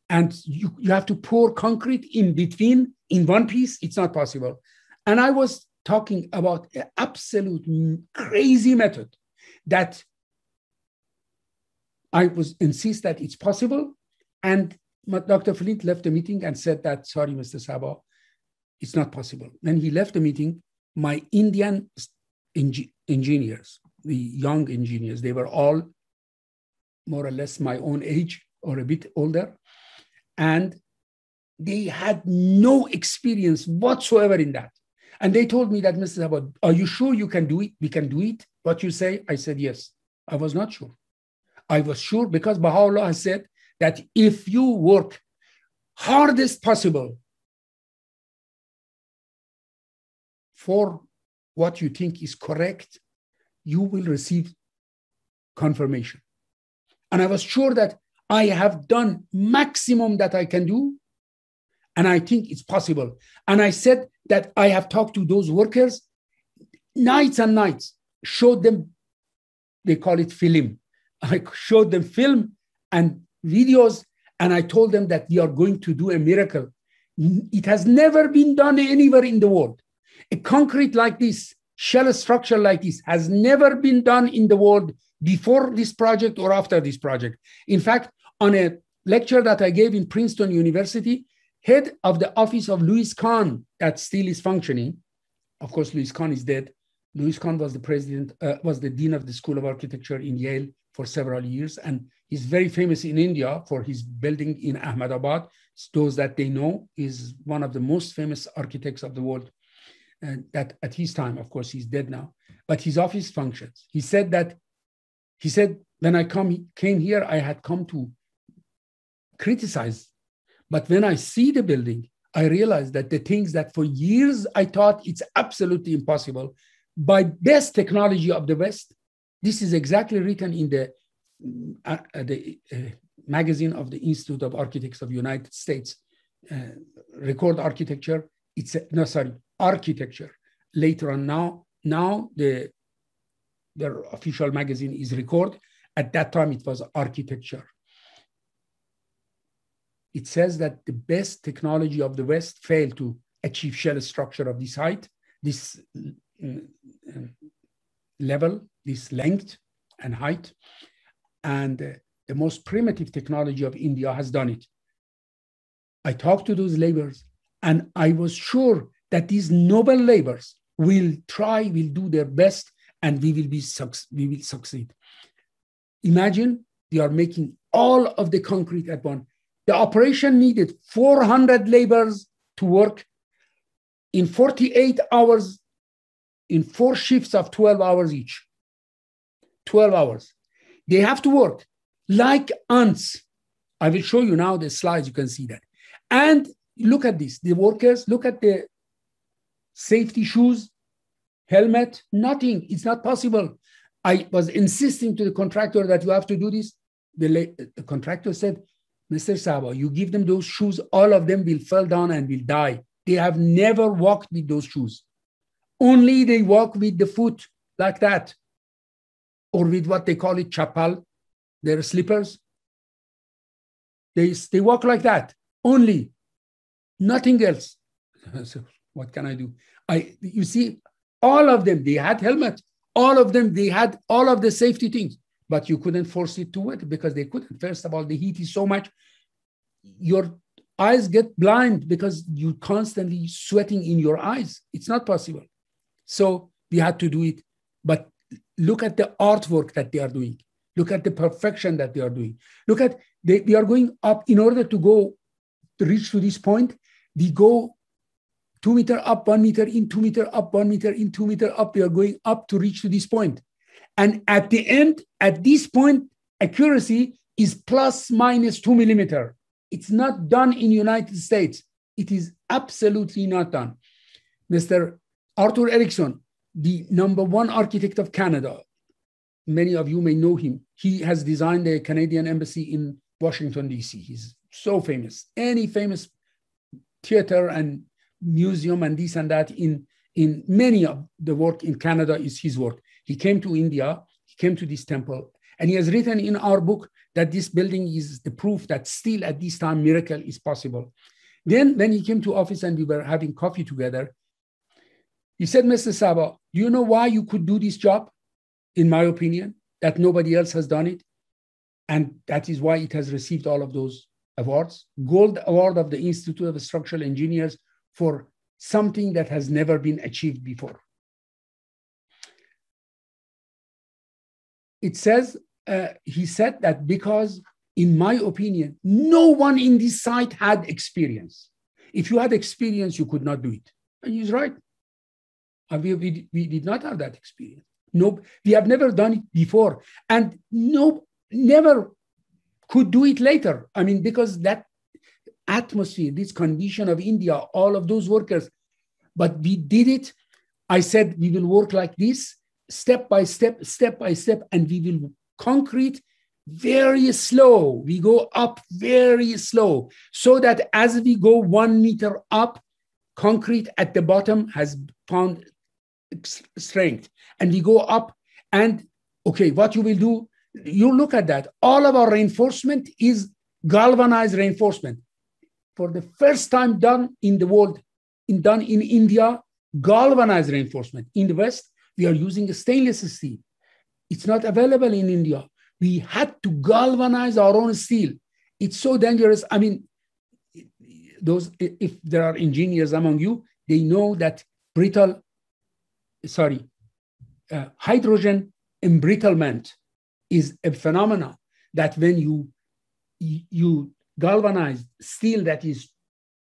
And you, you have to pour concrete in between in one piece, it's not possible. And I was talking about an absolute crazy method that I was insist that it's possible. And Dr. Flint left the meeting and said that, sorry, Mr. Sahba, it's not possible. When he left the meeting, my Indian engineers, the young engineers, they were all more or less my own age or a bit older. And they had no experience whatsoever in that. And they told me that, Mr. Sahba, are you sure you can do it? We can do it. What you say? I said, yes. I was not sure. I was sure because Baha'u'llah has said that if you work hardest possible for what you think is correct, you will receive confirmation. And I was sure that I have done maximum that I can do. And I think it's possible. And I said that I have talked to those workers nights and nights, showed them, they call it film. I showed them film and videos, and I told them that we are going to do a miracle. It has never been done anywhere in the world. A concrete like this, shell structure like this, has never been done in the world before this project or after this project. In fact, on a lecture that I gave in Princeton University, head of the office of Louis Kahn, that still is functioning. Of course, Louis Kahn is dead. Louis Kahn was the president, uh, was the dean of the School of Architecture in Yale for several years, and he's very famous in India for his building in Ahmedabad. Those that they know is one of the most famous architects of the world. And that at his time, of course, he's dead now, but his office functions. He said that he said when I come came here, I had come to criticize, but when I see the building, I realize that the things that for years I thought it's absolutely impossible, by best technology of the West. This is exactly written in the, uh, uh, the uh, magazine of the Institute of Architects of United States. Uh, record architecture, it's a, no, sorry, architecture. Later on now, now the their official magazine is record. At that time, it was architecture. It says that the best technology of the West failed to achieve shell structure of this height, this level, this length and height. And uh, the most primitive technology of India has done it. I talked to those laborers and I was sure that these noble laborers will try, will do their best, and we will be we will succeed. Imagine they are making all of the concrete at one. The operation needed 400 laborers to work. In 48 hours, in four shifts of 12 hours each. 12 hours. They have to work like ants. I will show you now the slides, you can see that. And look at this the workers, look at the safety shoes, helmet, nothing. It's not possible. I was insisting to the contractor that you have to do this. The, the contractor said, Mr. Sahba, you give them those shoes, all of them will fall down and will die. They have never walked with those shoes. Only they walk with the foot like that, or with what they call it chapal, their slippers. They, they walk like that, only, nothing else. so what can I do? I, you see, all of them, they had helmets. All of them, they had all of the safety things, but you couldn't force it to it because they couldn't. First of all, the heat is so much. Your eyes get blind because you're constantly sweating in your eyes. It's not possible. So we had to do it. But look at the artwork that they are doing. Look at the perfection that they are doing. Look at they, they are going up in order to go to reach to this point. We go two meter up, one meter in, two meter up, one meter in, two meter up. We are going up to reach to this point. And at the end, at this point, accuracy is plus minus two millimeter. It's not done in United States. It is absolutely not done. Mr. Arthur Erickson, the number one architect of Canada, many of you may know him. He has designed the Canadian embassy in Washington, D.C. He's so famous. Any famous theater and museum and this and that in, in many of the work in Canada is his work. He came to India, he came to this temple, and he has written in our book that this building is the proof that still at this time miracle is possible. Then when he came to office and we were having coffee together, he said, Mr. Sahba, do you know why you could do this job? In my opinion, that nobody else has done it. And that is why it has received all of those awards. Gold Award of the Institute of Structural Engineers for something that has never been achieved before. It says, uh, he said that because, in my opinion, no one in this site had experience. If you had experience, you could not do it. And he's right. We, we, we did not have that experience. No, we have never done it before. And no, never could do it later. I mean, because that atmosphere, this condition of India, all of those workers, but we did it. I said we will work like this, step by step, step by step, and we will concrete very slow. We go up very slow so that as we go one meter up, concrete at the bottom has found strength. And we go up and, okay, what you will do, you look at that. All of our reinforcement is galvanized reinforcement. For the first time done in the world, in, done in India, galvanized reinforcement. In the West, we are using a stainless steel. It's not available in India we had to galvanize our own steel. It's so dangerous. I mean, those if there are engineers among you, they know that brittle, sorry, uh, hydrogen embrittlement is a phenomenon that when you you galvanize steel that is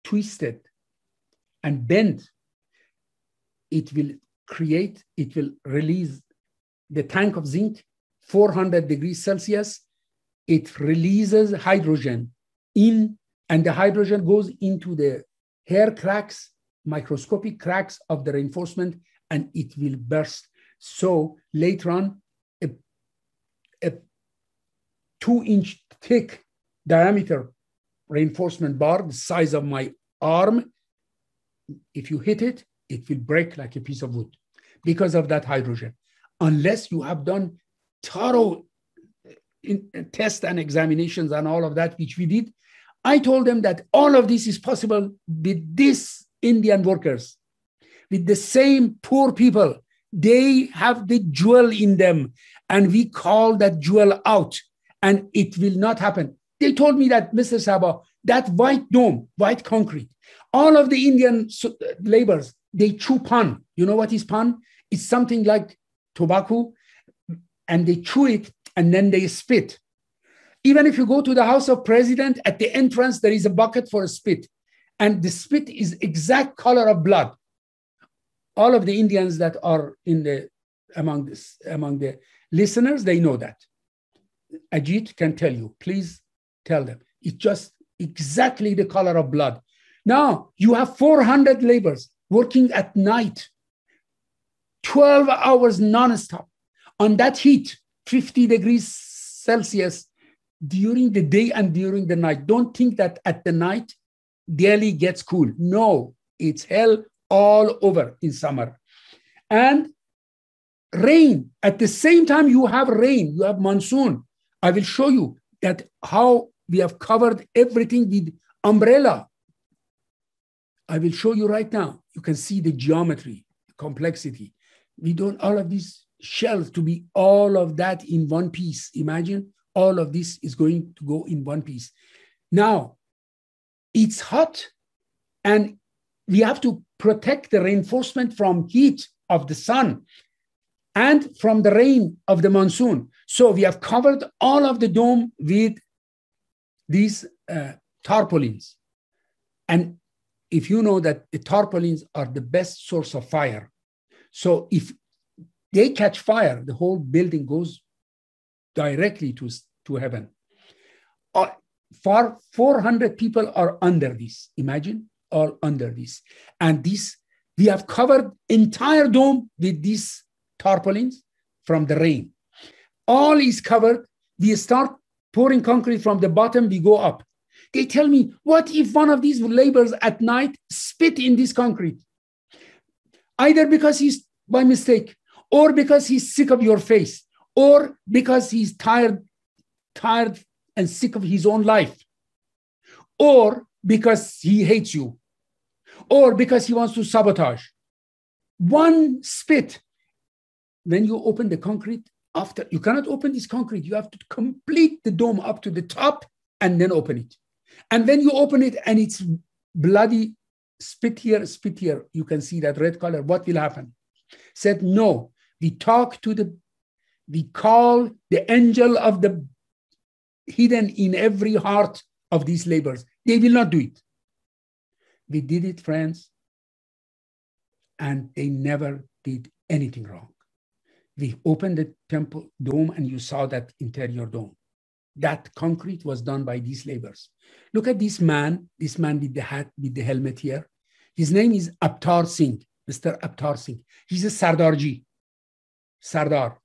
twisted and bent, it will create, it will release the tank of zinc 400 degrees Celsius, it releases hydrogen in, and the hydrogen goes into the hair cracks, microscopic cracks of the reinforcement, and it will burst. So later on, a, a two inch thick diameter reinforcement bar, the size of my arm, if you hit it, it will break like a piece of wood because of that hydrogen. Unless you have done thorough in, uh, tests and examinations and all of that, which we did, I told them that all of this is possible with these Indian workers, with the same poor people. They have the jewel in them, and we call that jewel out, and it will not happen. They told me that, Mr. Sahba, that white dome, white concrete, all of the Indian uh, laborers, they chew pan. You know what is pan? It's something like tobacco and they chew it and then they spit. Even if you go to the house of president, at the entrance, there is a bucket for a spit. And the spit is exact color of blood. All of the Indians that are in the among this among the listeners, they know that. Ajit can tell you. Please tell them. It's just exactly the color of blood. Now you have 400 laborers working at night, 12 hours nonstop on that heat, 50 degrees Celsius during the day and during the night. Don't think that at the night Delhi gets cool. No, it's hell all over in summer. And rain, at the same time you have rain, you have monsoon. I will show you that how we have covered everything with umbrella. I will show you right now. You can see the geometry, the complexity. We don't, all of these shells to be all of that in one piece. Imagine all of this is going to go in one piece. Now, it's hot and we have to protect the reinforcement from heat of the sun and from the rain of the monsoon. So we have covered all of the dome with these uh, tarpaulins. And if you know that the tarpaulins are the best source of fire, so if they catch fire, the whole building goes directly to, to heaven. Uh, for 400 people are under this. Imagine all under this. And this, we have covered entire dome with these tarpaulins from the rain. All is covered. We start pouring concrete from the bottom, we go up. They tell me, what if one of these laborers at night spit in this concrete? Either because he's by mistake or because he's sick of your face, or because he's tired, tired and sick of his own life, or because he hates you, or because he wants to sabotage. One spit, when you open the concrete, after you cannot open this concrete, you have to complete the dome up to the top and then open it. And when you open it and it's bloody, spit here, spit here, you can see that red color. What will happen? Said, no, we talk to the, we call the angel of the hidden in every heart of these laborers. They will not do it. We did it, friends, and they never did anything wrong. We opened the temple dome and you saw that interior dome. That concrete was done by these laborers. Look at this man, this man with the hat, with the helmet here. His name is Avtar Singh, Mr. Avtar Singh. He's a Sardarji. Sardar,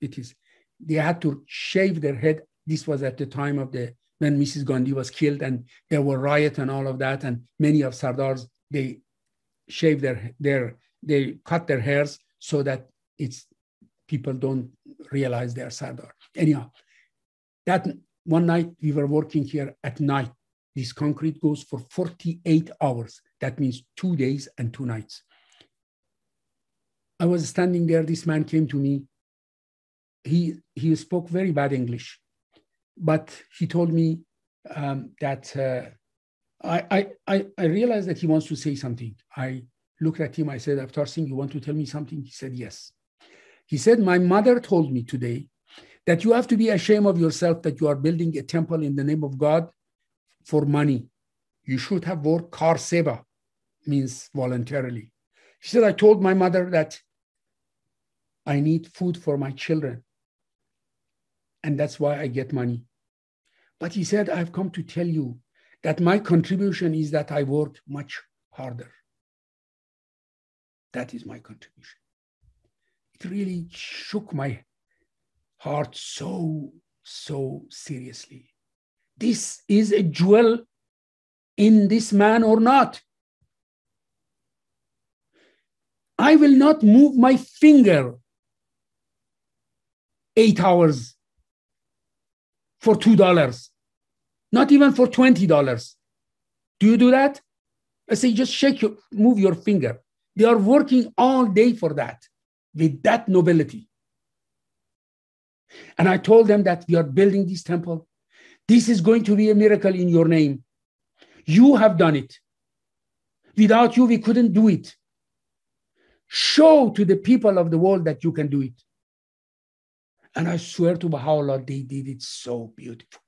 it is. They had to shave their head This was at the time of the when Mrs. Gandhi was killed and there were riots and all of that. And many of Sardars, they shave their, their, they cut their hairs so that it's people don't realize they're Sardar. Anyhow, that one night we were working here at night. This concrete goes for 48 hours. That means two days and two nights. I was standing there. This man came to me. He, he spoke very bad English but he told me um, that uh, I, I, I realized that he wants to say something. I looked at him. I said, Avtar Singh, you want to tell me something? He said, yes. He said, my mother told me today that you have to be ashamed of yourself that you are building a temple in the name of God for money. You should have worked kar seva, means voluntarily. He said, I told my mother that I need food for my children and that's why I get money. But he said, I've come to tell you that my contribution is that I worked much harder. That is my contribution. It really shook my heart so, so seriously. This is a jewel in this man or not. I will not move my finger eight hours for $2, not even for $20. Do you do that? I say, just shake your, move your finger. They are working all day for that with that nobility. And I told them that we are building this temple. This is going to be a miracle in your name. You have done it. Without you, we couldn't do it. Show to the people of the world that you can do it. And I swear to Baha'u'llah, they did it so beautiful.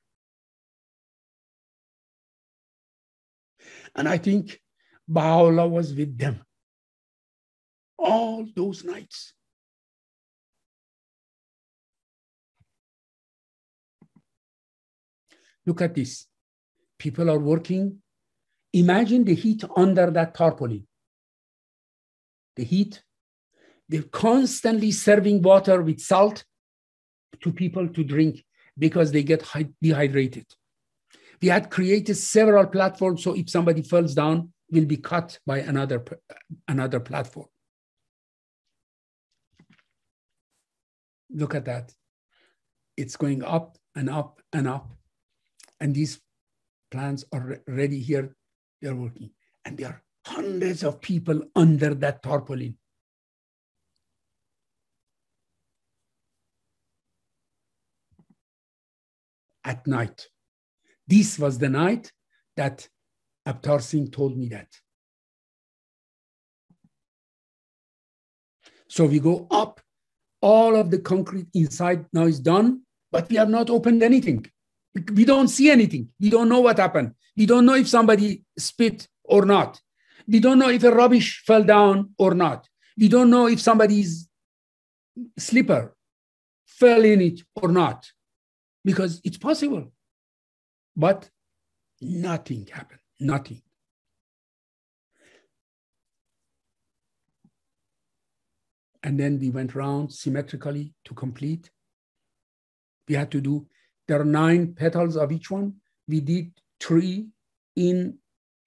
And I think Baha'u'llah was with them all those nights. Look at this. People are working. Imagine the heat under that tarpaulin. The heat. They're constantly serving water with salt to people to drink because they get dehydrated. We had created several platforms so if somebody falls down, will be cut by another, another platform. Look at that. It's going up and up and up. And these plants are ready here. They're working. And there are hundreds of people under that tarpaulin. at night. This was the night that Avtar Singh told me that. So we go up, all of the concrete inside now is done, but we have not opened anything. We don't see anything. We don't know what happened. We don't know if somebody spit or not. We don't know if a rubbish fell down or not. We don't know if somebody's slipper fell in it or not because it's possible. But nothing happened, nothing. And then we went round symmetrically to complete. We had to do, there are nine petals of each one. We did three in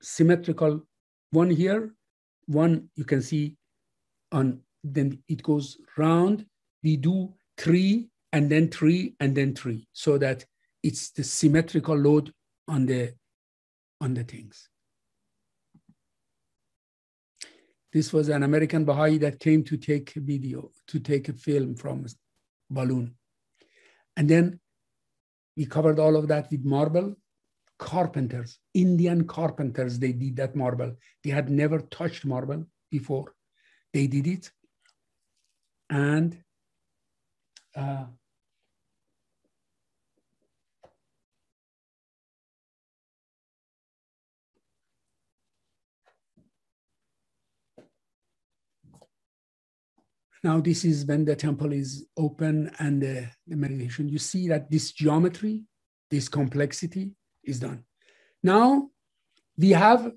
symmetrical, one here, one you can see on, then it goes round. We do three and then three and then three so that it's the symmetrical load on the on the things this was an american baha'i that came to take a video to take a film from balloon and then we covered all of that with marble. Carpenters indian carpenters they did that marble. They had never touched marble before. They did it. And uh, Now, this is when the temple is open and the, the, meditation. You see that this geometry, this complexity is done. Now, we have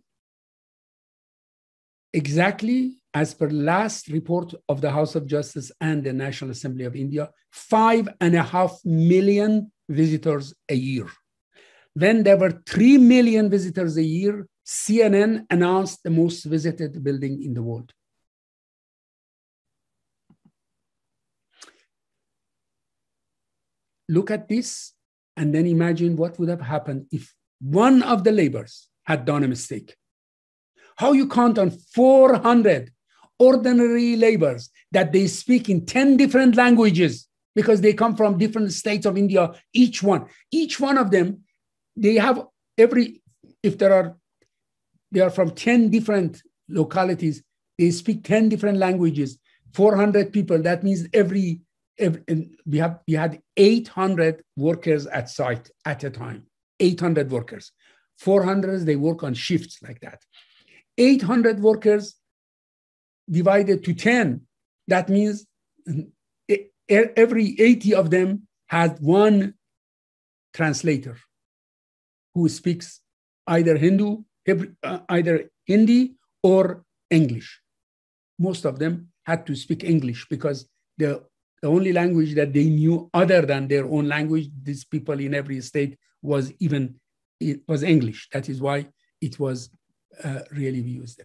exactly as per last report of the House of Justice and the National Assembly of India, five and a half million visitors a year. When there were 3 million visitors a year, CNN announced the most visited building in the world. Look at this and then imagine what would have happened if one of the laborers had done a mistake. How you count on 400 ordinary laborers that they speak in 10 different languages because they come from different states of India, each one. Each one of them, they have every, if there are, they are from 10 different localities, they speak 10 different languages, 400 people. That means every, every we have we had 800 workers at site at a time, 800 workers. 400 they work on shifts like that. 800 workers divided to 10, that means every 80 of them had one translator who speaks either Hindu, uh, either Hindi or English. Most of them had to speak English because the, the only language that they knew other than their own language, these people in every state was even it was English. That is why it was uh, really used.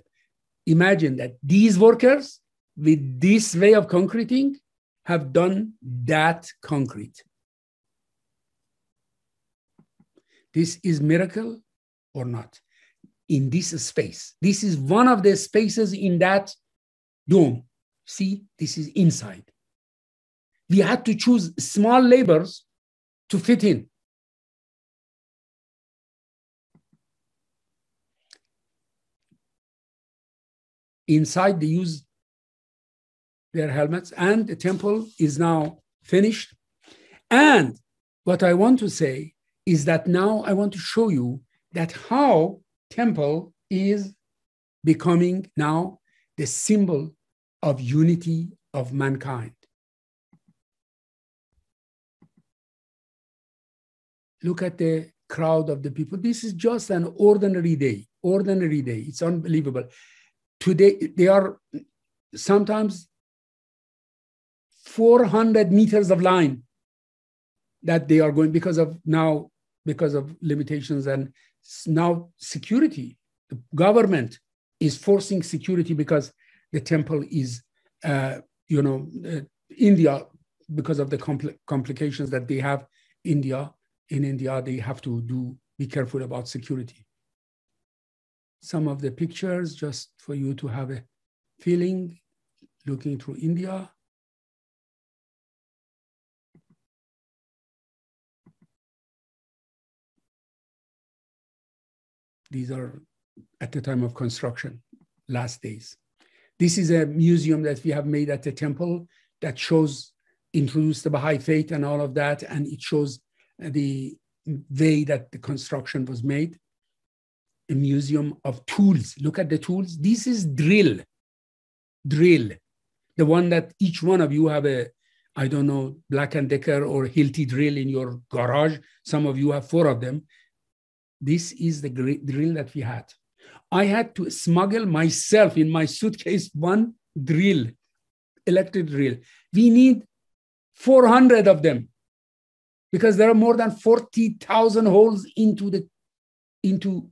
Imagine that these workers with this way of concreting have done that concrete. This is miracle or not? In this space. This is one of the spaces in that dome. See, this is inside. We had to choose small labors to fit in. Inside, they use their helmets, and the temple is now finished. And what I want to say is that now I want to show you that how temple is becoming now the symbol of unity of mankind. Look at the crowd of the people. This is just an ordinary day, ordinary day. It's unbelievable. Today, they are sometimes 400 meters of line that they are going because of now because of limitations and now security the government is forcing security because the temple is uh, you know uh, india because of the compl- complications that they have india in india they have to do be careful about security some of the pictures just for you to have a feeling looking through india These are at the time of construction, last days. This is a museum that we have made at the temple that shows, introduced the Baha'i faith and all of that, and it shows the way that the construction was made. A museum of tools. Look at the tools. This is drill. Drill. The one that each one of you have a, I don't know, Black and Decker or Hilti drill in your garage. Some of you have four of them. This is the drill that we had. I had to smuggle myself in my suitcase one drill, electric drill. We need 400 of them because there are more than 40,000 holes into the into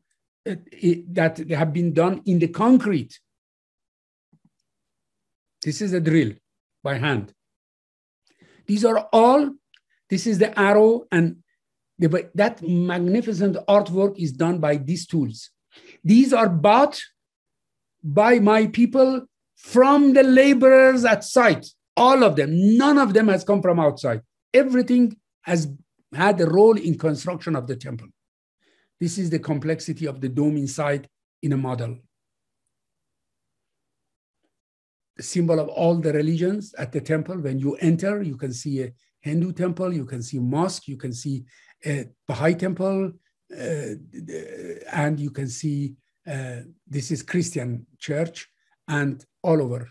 uh, it, that have been done in the concrete. This is a drill by hand. These are all, this is the arrow and that magnificent artwork is done by these tools. These are bought by my people from the laborers at site. All of them, none of them has come from outside. Everything has had a role in construction of the temple. This is the complexity of the dome inside in a model. The symbol of all the religions at the temple. When you enter, you can see a Hindu temple, you can see mosque, you can see a Baha'i temple, uh, and you can see uh, this is Christian church and all over.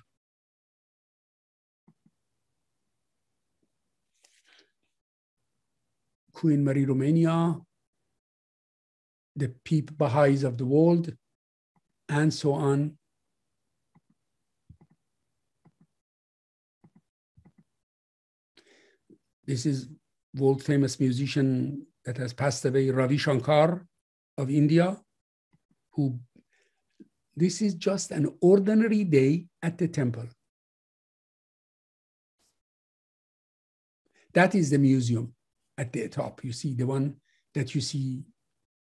Queen Mary Romania, the peep Baha'is of the world, and so on. This is world famous musician that has passed away, Ravi Shankar of India, who this is just an ordinary day at the temple. That is the museum at the top. You see the one that you see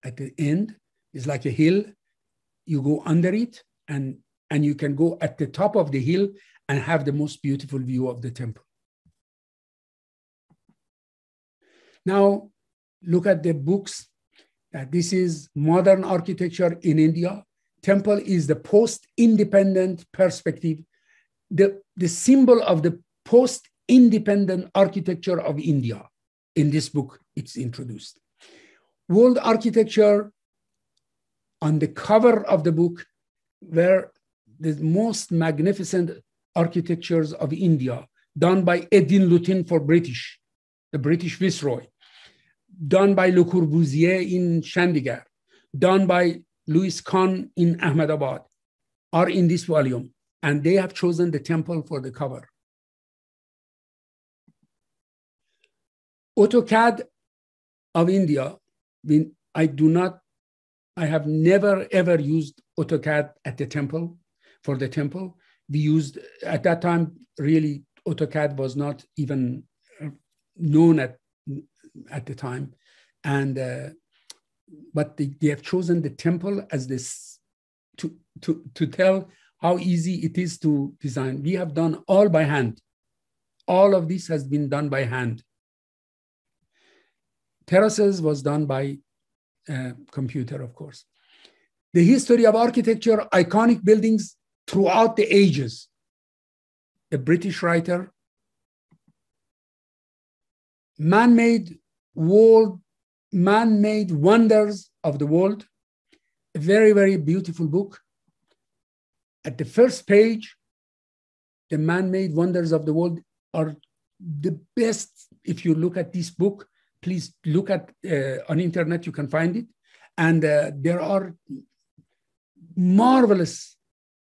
at the end is like a hill. You go under it and, and you can go at the top of the hill and have the most beautiful view of the temple. Now, look at the books. Uh, this is modern architecture in India. Temple is the post-independent perspective, the, the symbol of the post-independent architecture of India. In this book, it's introduced. World architecture on the cover of the book were the most magnificent architectures of India done by Edwin Lutyens for British, the British Viceroy done by Le Corbusier in Chandigarh, done by Louis Kahn in Ahmedabad, are in this volume. And they have chosen the temple for the cover. AutoCAD of India, I do not, I have never ever used AutoCAD at the temple, for the temple. We used, at that time, really, AutoCAD was not even known at at the time, and uh, but they, they have chosen the temple as this to to to tell how easy it is to design. We have done all by hand. All of this has been done by hand. Terraces was done by uh, computer, of course. The history of architecture, iconic buildings throughout the ages. A British writer man-made world, man-made wonders of the world. A very, very beautiful book. At the first page, the man-made wonders of the world are the best. If you look at this book, please look at uh, on internet, you can find it. And uh, there are marvelous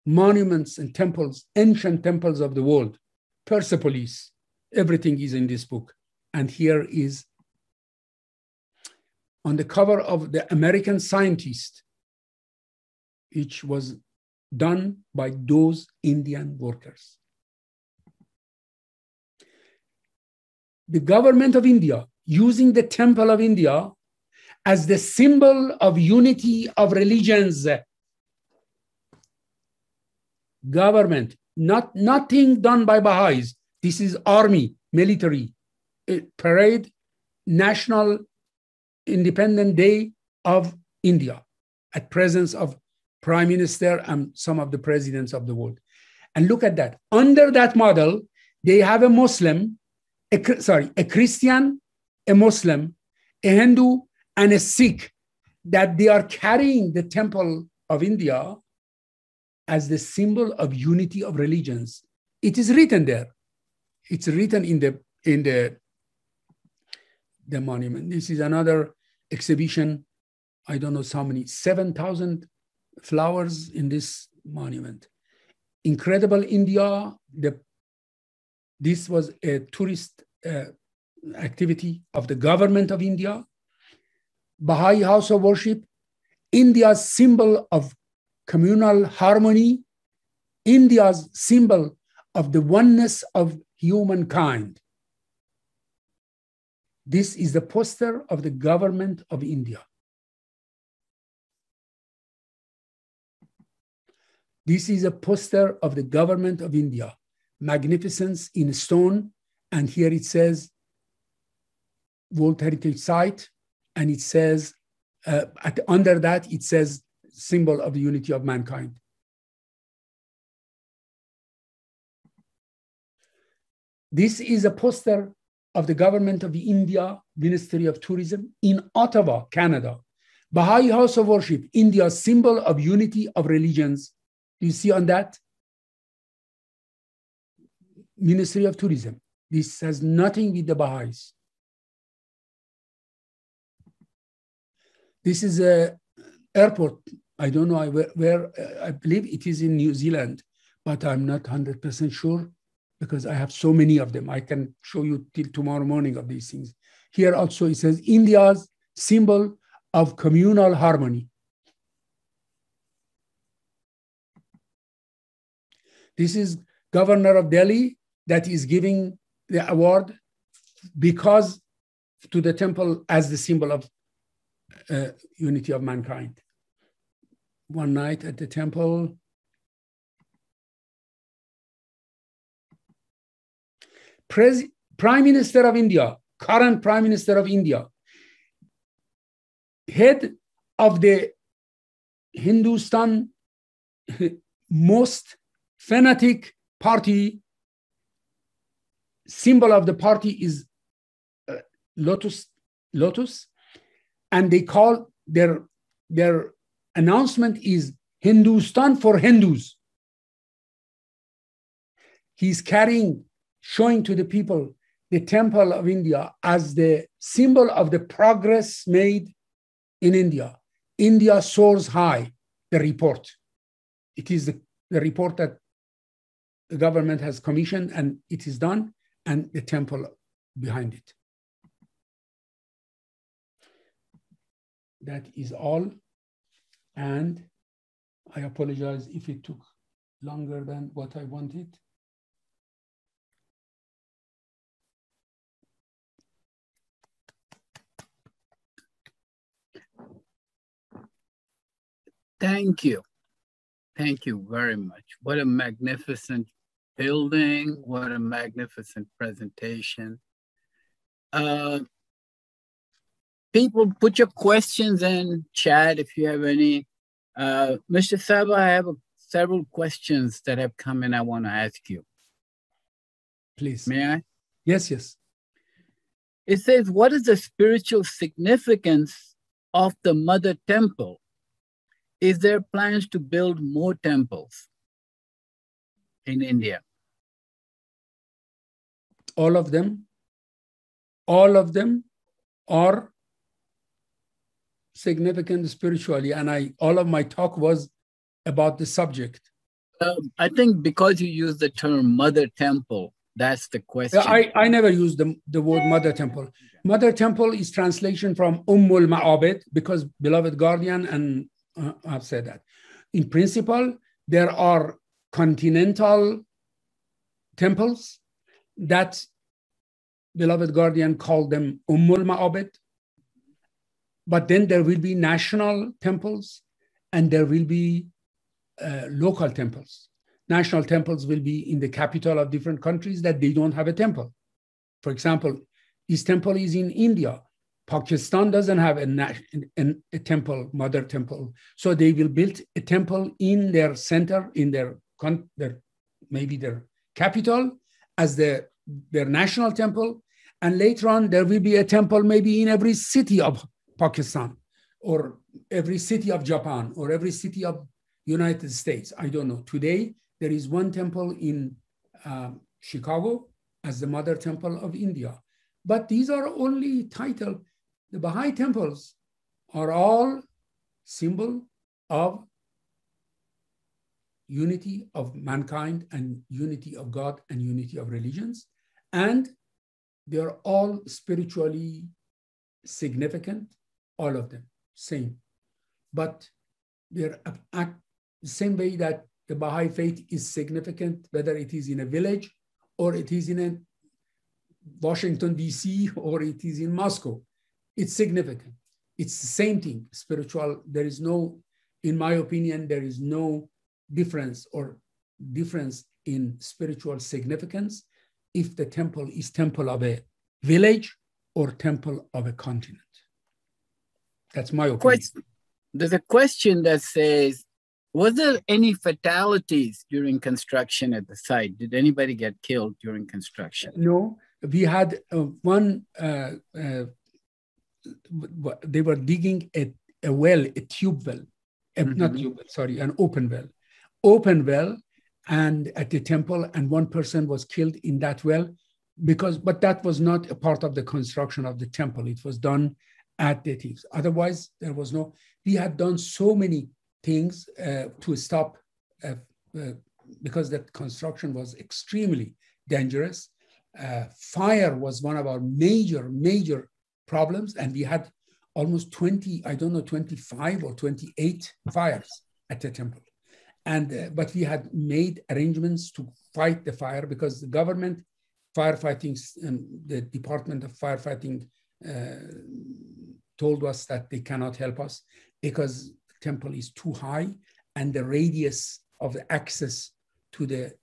monuments and temples, ancient temples of the world, Persepolis, everything is in this book. And here is on the cover of the American Scientist, which was done by those Indian workers. The government of India, using the Temple of India as the symbol of unity of religions. Government, not nothing done by Baha'is. This is army, military, eh, parade national independent day of India at presence of prime minister and some of the presidents of the world. And look at that. Under that model, they have a Muslim, a, sorry, a Christian, a Muslim, a Hindu, and a Sikh that they are carrying the temple of India as the symbol of unity of religions. It is written there. It's written in the in the the monument. This is another exhibition. I don't know how many, 7,000 flowers in this monument. Incredible India. The, this was a tourist uh, activity of the government of India. Baha'i House of Worship, India's symbol of communal harmony, India's symbol of the oneness of humankind. This is the poster of the government of India. This is a poster of the government of India, magnificence in stone. And here it says World Heritage Site. And it says, uh, at, under that, it says symbol of the unity of mankind. This is a poster of the government of India Ministry of Tourism in Ottawa, Canada. Baha'i House of Worship, India's symbol of unity of religions. Do you see on that? Ministry of Tourism. This has nothing with the Baha'is. This is a airport. I don't know where, where uh, I believe it is in New Zealand, but I'm not 100% sure because I have so many of them. I can show you till tomorrow morning of these things. Here also it says India's symbol of communal harmony. This is governor of Delhi that is giving the award because to the temple as the symbol of uh, unity of mankind. One night at the temple, Pres Prime Minister of India, current Prime Minister of India, head of the Hindustan most fanatic party, symbol of the party is uh, lotus, lotus, and they call their their announcement is Hindustan for Hindus. He's carrying, showing to the people the temple of India as the symbol of the progress made in India. India soars high, the report. It is the, the report that the government has commissioned and it is done, and the temple behind it. That is all. And I apologize if it took longer than what I wanted. Thank you. Thank you very much. What a magnificent building. What a magnificent presentation. Uh, people, put your questions in chat if you have any. Uh, Mr. Sahba, I have a, several questions that have come in I want to ask you. Please. May I? Yes, yes. It says, what is the spiritual significance of the mother temple? Is there plans to build more temples in India? All of them, all of them are significant spiritually. And I all of my talk was about the subject. Um, I think because you use the term mother temple, that's the question. I, I never use the, the word mother temple. Mother temple is translation from Ummul Ma'abid because beloved guardian and uh, I've said that. In principle, there are continental temples that beloved guardian called them Ummul Ma'abid. But then there will be national temples and there will be uh, local temples. National temples will be in the capital of different countries that they don't have a temple. For example, this temple is in India. Pakistan doesn't have a, a, temple, mother temple. So they will build a temple in their center, in their, their maybe their capital as the, their national temple. And later on, there will be a temple maybe in every city of Pakistan or every city of Japan or every city of United States. I don't know. Today, there is one temple in uh, Chicago as the mother temple of India. But these are only title the Baha'i temples are all symbol of unity of mankind and unity of God and unity of religions. And they're all spiritually significant, all of them, same. But they're act the same way that the Baha'i faith is significant, whether it is in a village or it is in a Washington, D.C., or it is in Moscow it's significant. It's the same thing, spiritual. There is no, in my opinion, there is no difference or difference in spiritual significance if the temple is temple of a village or temple of a continent. That's my opinion. Question. There's a question that says, was there any fatalities during construction at the site? Did anybody get killed during construction? No, we had uh, one uh, uh, they were digging a, a well, a tube well, a, mm-hmm. not tube well, sorry, an open well, open well, and at the temple, and one person was killed in that well because, but that was not a part of the construction of the temple. It was done at the thieves. Otherwise, there was no. We had done so many things uh, to stop uh, uh, because that construction was extremely dangerous. Uh, fire was one of our major, major problems, and we had almost 20, I don't know, 25 or 28 fires at the temple. And uh, but we had made arrangements to fight the fire because the government firefighting and the Department of Firefighting uh, told us that they cannot help us because the temple is too high and the radius of the access to the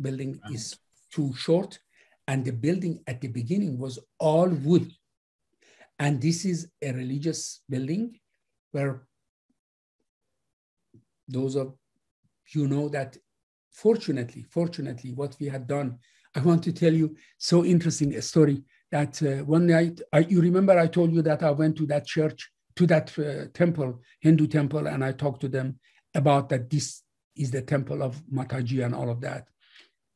building uh-huh. is too short. And the building at the beginning was all wood. And this is a religious building where those of you know that fortunately, fortunately, what we had done, I want to tell you so interesting a story that uh, one night, I, you remember I told you that I went to that church, to that uh, temple, Hindu temple, and I talked to them about that this is the temple of Mataji and all of that.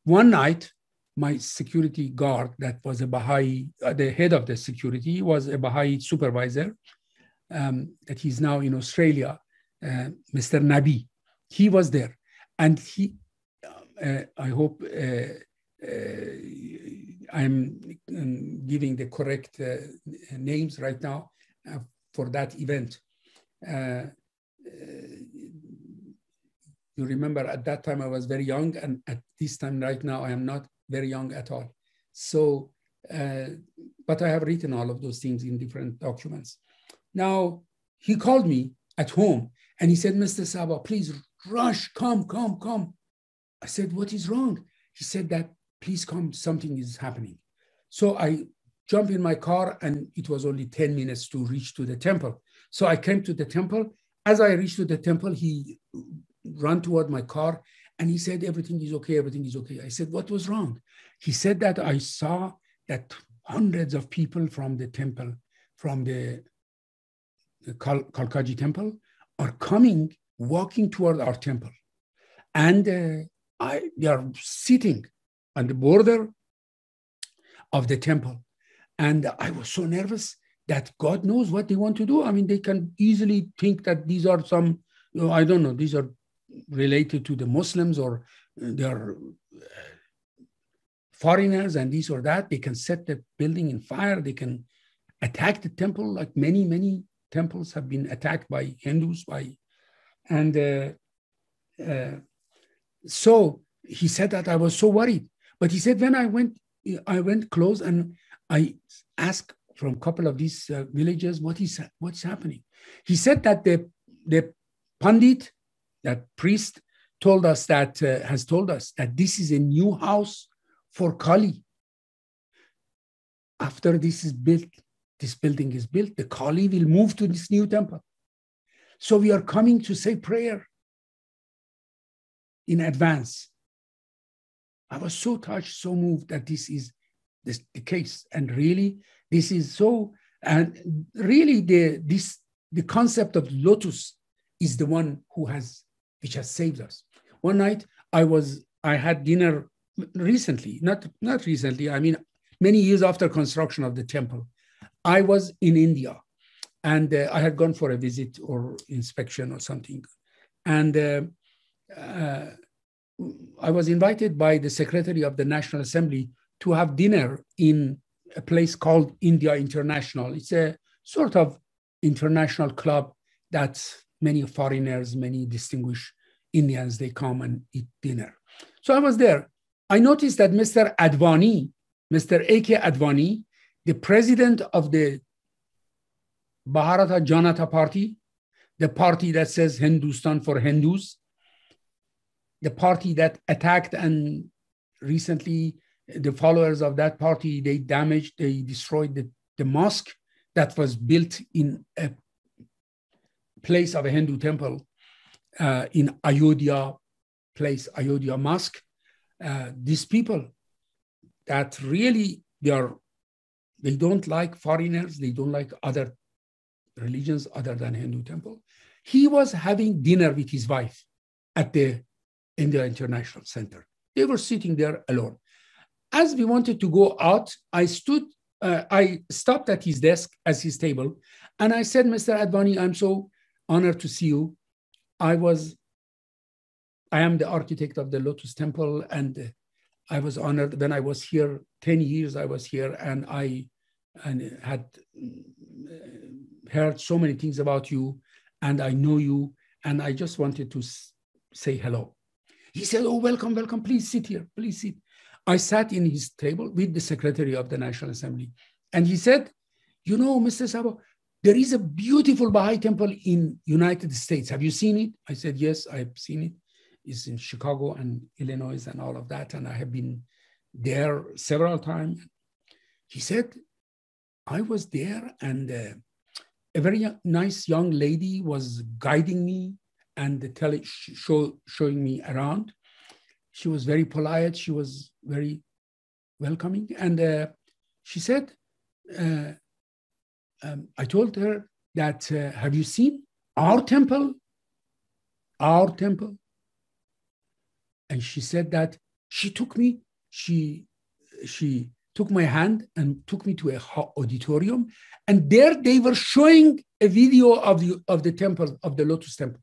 One night, my security guard, that was a Baha'i, uh, the head of the security, was a Baha'i supervisor, um, that he's now in Australia, uh, Mr. Nabi. He was there. And he, uh, I hope uh, uh, I'm um, giving the correct uh, names right now for that event. you remember at that time I was very young, and at this time right now I am not very young at all. So, uh, but I have written all of those things in different documents. Now, he called me at home and he said, Mr. Sahba, please rush, come, come, come. I said, what is wrong? He said that, please come, something is happening. So I jumped in my car and it was only 10 minutes to reach to the temple. So I came to the temple. As I reached to the temple, he ran toward my car and he said, everything is okay, everything is okay. I said, what was wrong? He said that I saw that hundreds of people from the temple, from the, the Kal- Kalkaji temple, are coming, walking toward our temple. And uh, I, they are sitting on the border of the temple. And I was so nervous that God knows what they want to do. I mean, they can easily think that these are some, you know, I don't know, these are related to the Muslims or they are uh, foreigners and this or that. They can set the building in fire. They can attack the temple, like many, many temples have been attacked by Hindus. By and uh, uh, so he said that I was so worried. But he said when I went, I went close and I asked from a couple of these uh, villages what is what's happening. He said that the the pandit that priest told us that uh, has told us that this is a new house for Kali. After this is built, this building is built, the Kali will move to this new temple. So we are coming to say prayer in advance. I was so touched, so moved that this is this, the case. And really, this is so, and really the this the concept of lotus is the one who has which has saved us. One night I was, I had dinner recently, not, not recently, I mean, many years after construction of the temple. I was in India and uh, I had gone for a visit or inspection or something. And uh, uh, I was invited by the Secretary of the National Assembly to have dinner in a place called India International. It's a sort of international club that many foreigners, many distinguished Indians, they come and eat dinner. So I was there. I noticed that Mr. Advani, Mr. A.K. Advani, the president of the Bharata Janata Party, the party that says Hindustan for Hindus, the party that attacked and recently the followers of that party, they damaged, they destroyed the, the mosque that was built in a place of a Hindu temple uh, in Ayodhya place, Ayodhya Mosque. Uh, these people that really they are, they don't like foreigners, they don't like other religions other than Hindu temple. He was having dinner with his wife at the India International Center. They were sitting there alone. As we wanted to go out, I stood, uh, I stopped at his desk at his table, and I said, Mr. Advani, I'm so honored to see you. I was, I am the architect of the Lotus Temple, and I was honored when I was here. Ten years I was here, and I and had uh, heard so many things about you, and I know you, and I just wanted to say hello. He said, Oh, welcome, welcome. Please sit here. Please sit. I sat in his table with the Secretary of the National Assembly. And he said, You know, Mr. Sahba, there is a beautiful Baha'i temple in United States. Have you seen it? I said, Yes, I've seen it. It's in Chicago and Illinois and all of that. And I have been there several times. He said, I was there and uh, a very nice young lady was guiding me and tell it, show, showing me around. She was very polite. She was very welcoming. And uh, she said, uh, um, I told her that, uh, have you seen our temple? Our temple? And she said that she took me, she, she took my hand and took me to a auditorium. And there they were showing a video of the, of the temple, of the Lotus Temple.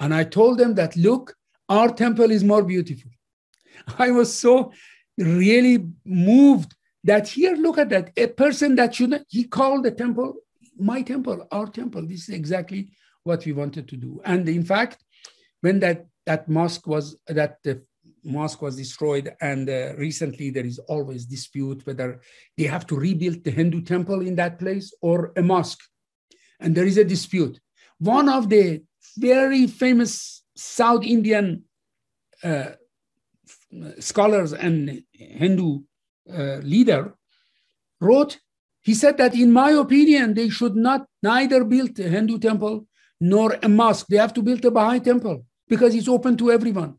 And I told them that, look, our temple is more beautiful. I was so really moved that here, look at that. A person that should he called the temple my temple, our temple. This is exactly what we wanted to do. And in fact, when that, that mosque was, that the mosque was destroyed, and uh, recently there is always dispute whether they have to rebuild the Hindu temple in that place or a mosque. And there is a dispute. One of the very famous South Indian uh, scholars and Hindu uh, leader wrote, he said that in my opinion, they should not neither build a Hindu temple nor a mosque. They have to build a Baha'i temple because it's open to everyone.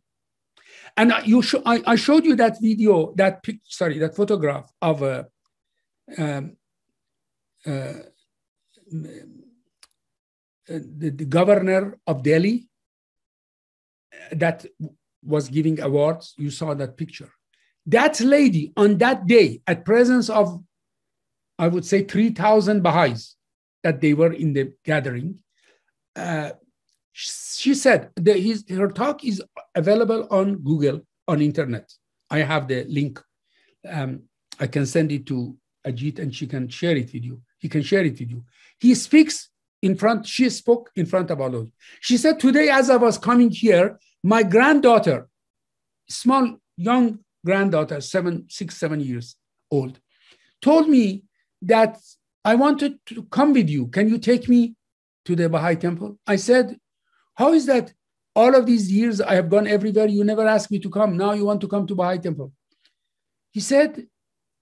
And you sh- I, I, showed you that video, that pic- sorry, that photograph of a, um, uh, the, the governor of Delhi that was giving awards. You saw that picture. That lady on that day, at presence of, I would say, 3,000 Baha'is that they were in the gathering, uh, she said his, her talk is available on Google, on internet. I have the link. Um, I can send it to Ajit and she can share it with you. He can share it with you. He speaks in front, she spoke in front of all of us. She said, Today, as I was coming here, my granddaughter, small, young granddaughter, seven, six, seven years old, told me that I wanted to come with you. Can you take me to the Baha'i temple? I said, How is that? All of these years I have gone everywhere. You never asked me to come. Now you want to come to Baha'i temple. He said,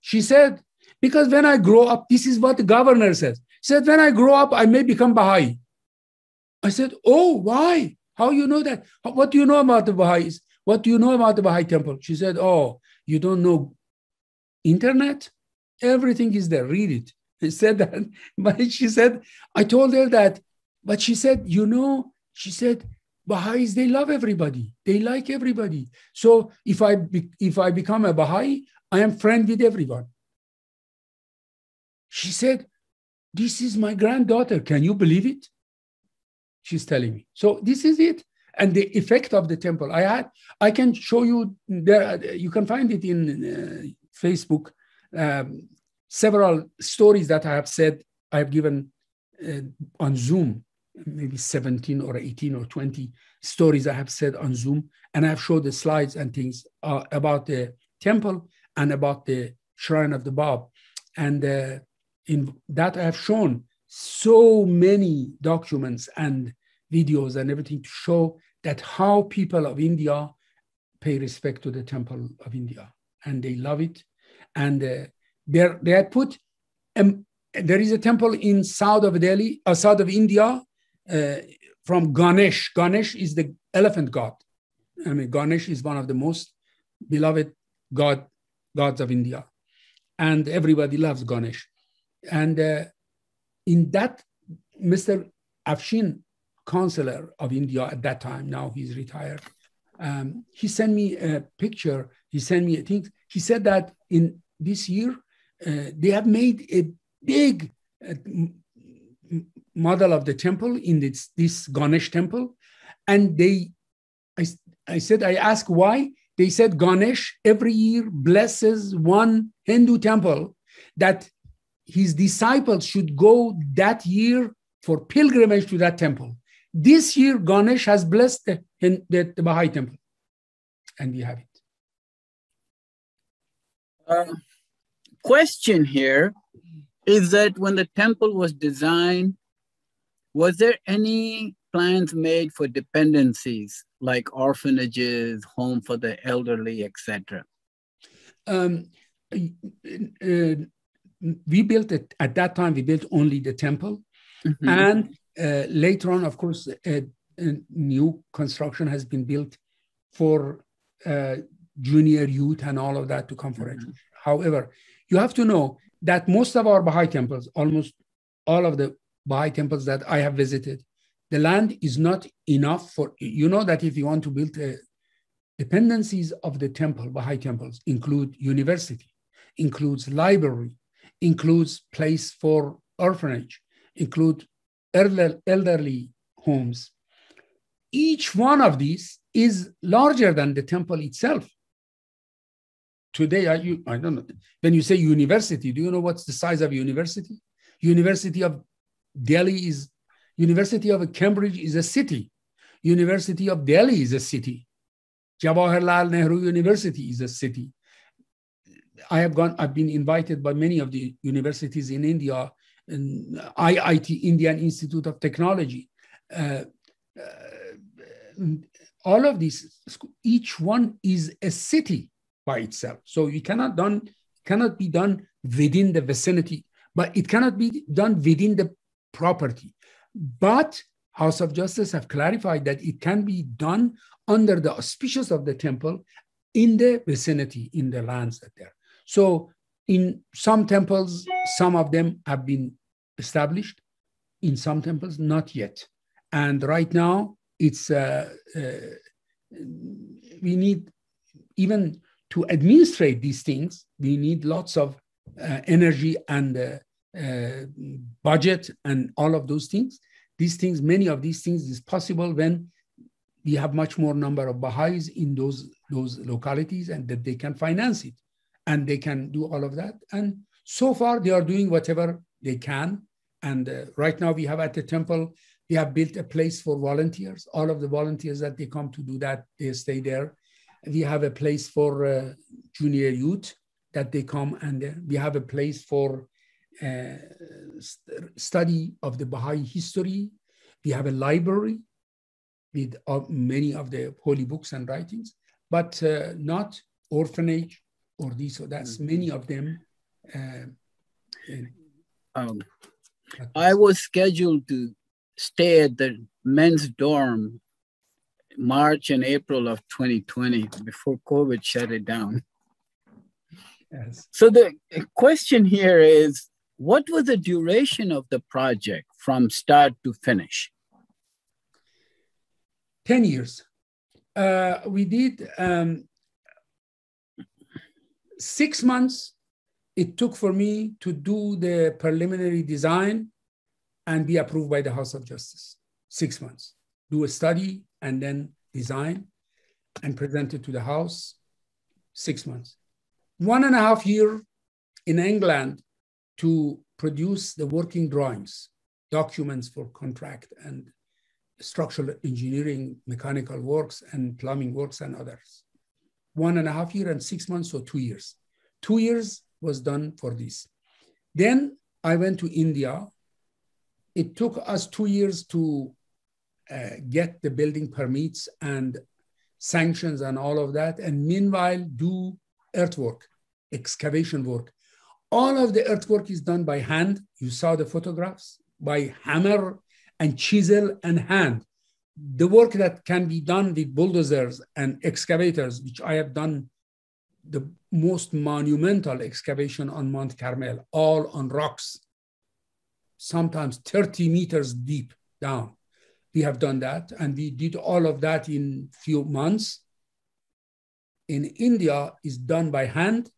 She said, because when I grow up, this is what the governor says said, when I grow up, I may become Baha'i. I said, oh, why? How you know that? What do you know about the Baha'is? What do you know about the Baha'i temple? She said, oh, you don't know internet? Everything is there. Read it. I said that. But she said, I told her that. But she said, you know, she said, Baha'is, they love everybody. They like everybody. So if I, be, if I become a Baha'i, I am friend with everyone. She said, this is my granddaughter. Can you believe it? She's telling me. So this is it. And the effect of the temple. I had, I can show you there. You can find it in uh, Facebook. Um, several stories that I have said, I have given uh, on Zoom, maybe 17 or 18 or 20 stories I have said on Zoom. And I have showed the slides and things uh, about the temple and about the shrine of the Bab. And uh, in that I have shown so many documents and videos and everything to show that how people of India pay respect to the temple of India and they love it. And uh, they had put, um, there is a temple in south of Delhi, uh, south of India uh, from Ganesh. Ganesh is the elephant god. I mean, Ganesh is one of the most beloved god gods of India. And everybody loves Ganesh. And uh, in that, Mr. Afshin, counselor of India at that time, now he's retired, um, he sent me a picture. He sent me a thing. He said that in this year, uh, they have made a big uh, model of the temple in this, this Ganesh temple. And they, I, I said, I asked why. They said Ganesh every year blesses one Hindu temple that his disciples should go that year for pilgrimage to that temple. This year, Ganesh has blessed the, the, the Baha'i temple, and we have it. Uh, question here is that when the temple was designed, was there any plans made for dependencies like orphanages, home for the elderly, etc.? Um, uh, we built it at that time. We built only the temple, mm-hmm. and uh, later on, of course, a, a, new construction has been built for uh, junior youth and all of that to come for mm-hmm. education. However, you have to know that most of our Baha'i temples, almost all of the Baha'i temples that I have visited, the land is not enough for, you know, that if you want to build a, dependencies of the temple, Baha'i temples, include university, includes library, includes place for orphanage, include elderly homes. Each one of these is larger than the temple itself. Today, I, you, I don't know. When you say university, do you know what's the size of university? University of Delhi is, University of Cambridge is a city. University of Delhi is a city. Jawaharlal Nehru University is a city. I have gone, I've been invited by many of the universities in India, and IIT, Indian Institute of Technology. Uh, uh, all of these, each one is a city by itself. So you cannot done cannot be done within the vicinity, but it cannot be done within the property. But House of Justice have clarified that it can be done under the auspices of the temple in the vicinity, in the lands that there. So in some temples, some of them have been established. In some temples, not yet. And right now, it's uh, uh, we need even to administrate these things. We need lots of uh, energy and uh, uh, budget and all of those things. These things, many of these things, is possible when we have much more number of Baha'is in those those localities and that they can finance it and they can do all of that. And so far, they are doing whatever they can. And uh, right now, we have at the temple, we have built a place for volunteers. All of the volunteers that they come to do that, they stay there. We have a place for uh, junior youth that they come, and uh, we have a place for uh, st study of the Baha'i history. We have a library with uh, many of the holy books and writings, but uh, not orphanage or this or that's mm-hmm. many of them. Uh, um, I was scheduled to stay at the men's dorm March and April of 2020 before COVID shut it down. Yes. So the question here is, what was the duration of the project from start to finish? 10 years. Uh, we did um, six months it took for me to do the preliminary design and be approved by the House of Justice. Six months. Do a study and then design and present it to the House. Six months. One and a half year in England to produce the working drawings, documents for contract and structural engineering, mechanical works, and plumbing works, and others one and a half year and six months, or two years. Two years was done for this. Then I went to India. It took us two years to uh, get the building permits and sanctions and all of that. And meanwhile, do earthwork, excavation work. All of the earthwork is done by hand. You saw the photographs by hammer and chisel and hand the work that can be done with bulldozers and excavators, which I have done the most monumental excavation on Mount Carmel, all on rocks, sometimes 30 meters deep down. We have done that, and we did all of that in few months. In India, is done by hand.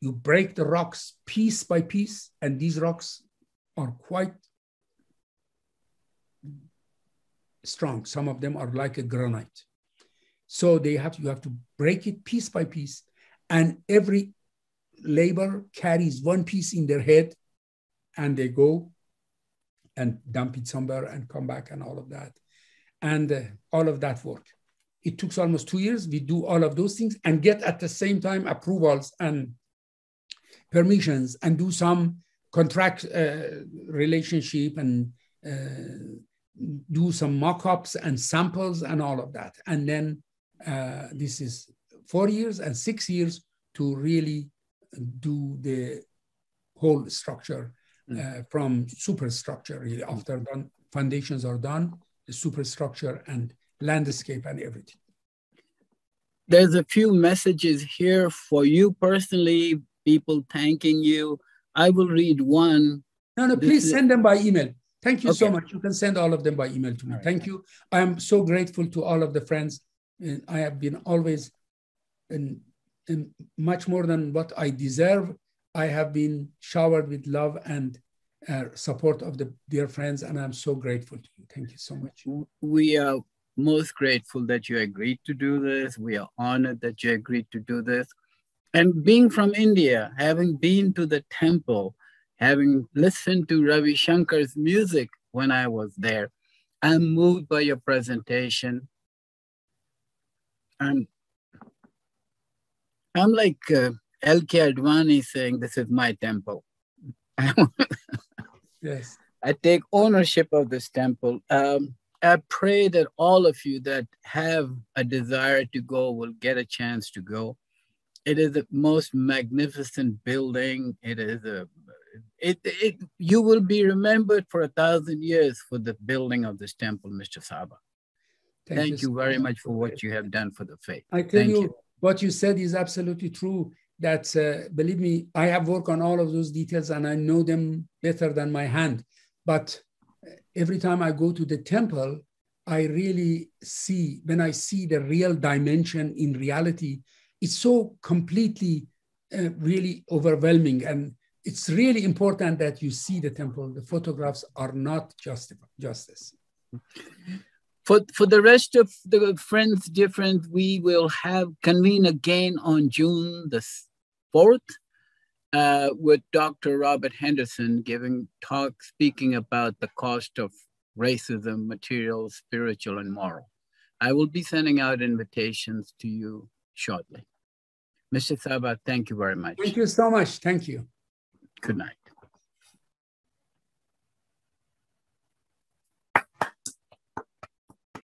You break the rocks piece by piece, and these rocks are quite strong. Some of them are like a granite. So they have you have to break it piece by piece, and every labor carries one piece in their head and they go and dump it somewhere and come back and all of that. And uh, all of that work. It took almost two years. We do all of those things and get at the same time approvals and permissions and do some contract uh, relationship and uh, do some mock-ups and samples and all of that. And then uh, this is four years and six years to really do the whole structure mm. uh, from superstructure really after done foundations are done the superstructure and landscape and everything. There's a few messages here for you personally people thanking you. I will read one. No no please send them by email thank you okay. so much you can send all of them by email to me right. thank you i am so grateful to all of the friends and i have been always in, in much more than what i deserve i have been showered with love and uh, support of the dear friends, and I'm so grateful to you. Thank you so much. We are most grateful that you agreed to do this. We are honored that you agreed to do this. And being from India, having been to the temple, having listened to Ravi Shankar's music when I was there, I'm moved by your presentation. I'm, I'm like uh, L.K. Advani saying, This is my temple. Yes. I take ownership of this temple. Um, I pray that all of you that have a desire to go will get a chance to go. It is the most magnificent building. It is a, it, it, you will be remembered for a thousand years for the building of this temple, Mr. Sahba. Thank, Thank you, you, very much for what you have done for the faith. I tell you, you, what you said is absolutely true that uh, believe me, I have worked on all of those details and I know them better than my hand. But uh, every time I go to the temple, I really see, when I see the real dimension in reality, it's so completely, uh, really overwhelming. And it's really important that you see the temple. The photographs are not just justice. For, for the rest of the friends different, we will have convene again on June the 4th uh, with Dr. Robert Henderson giving talk, speaking about the cost of racism, material, spiritual, and moral. I will be sending out invitations to you shortly. Mr. Sahba, thank you very much. Thank you so much. Thank you. Good night.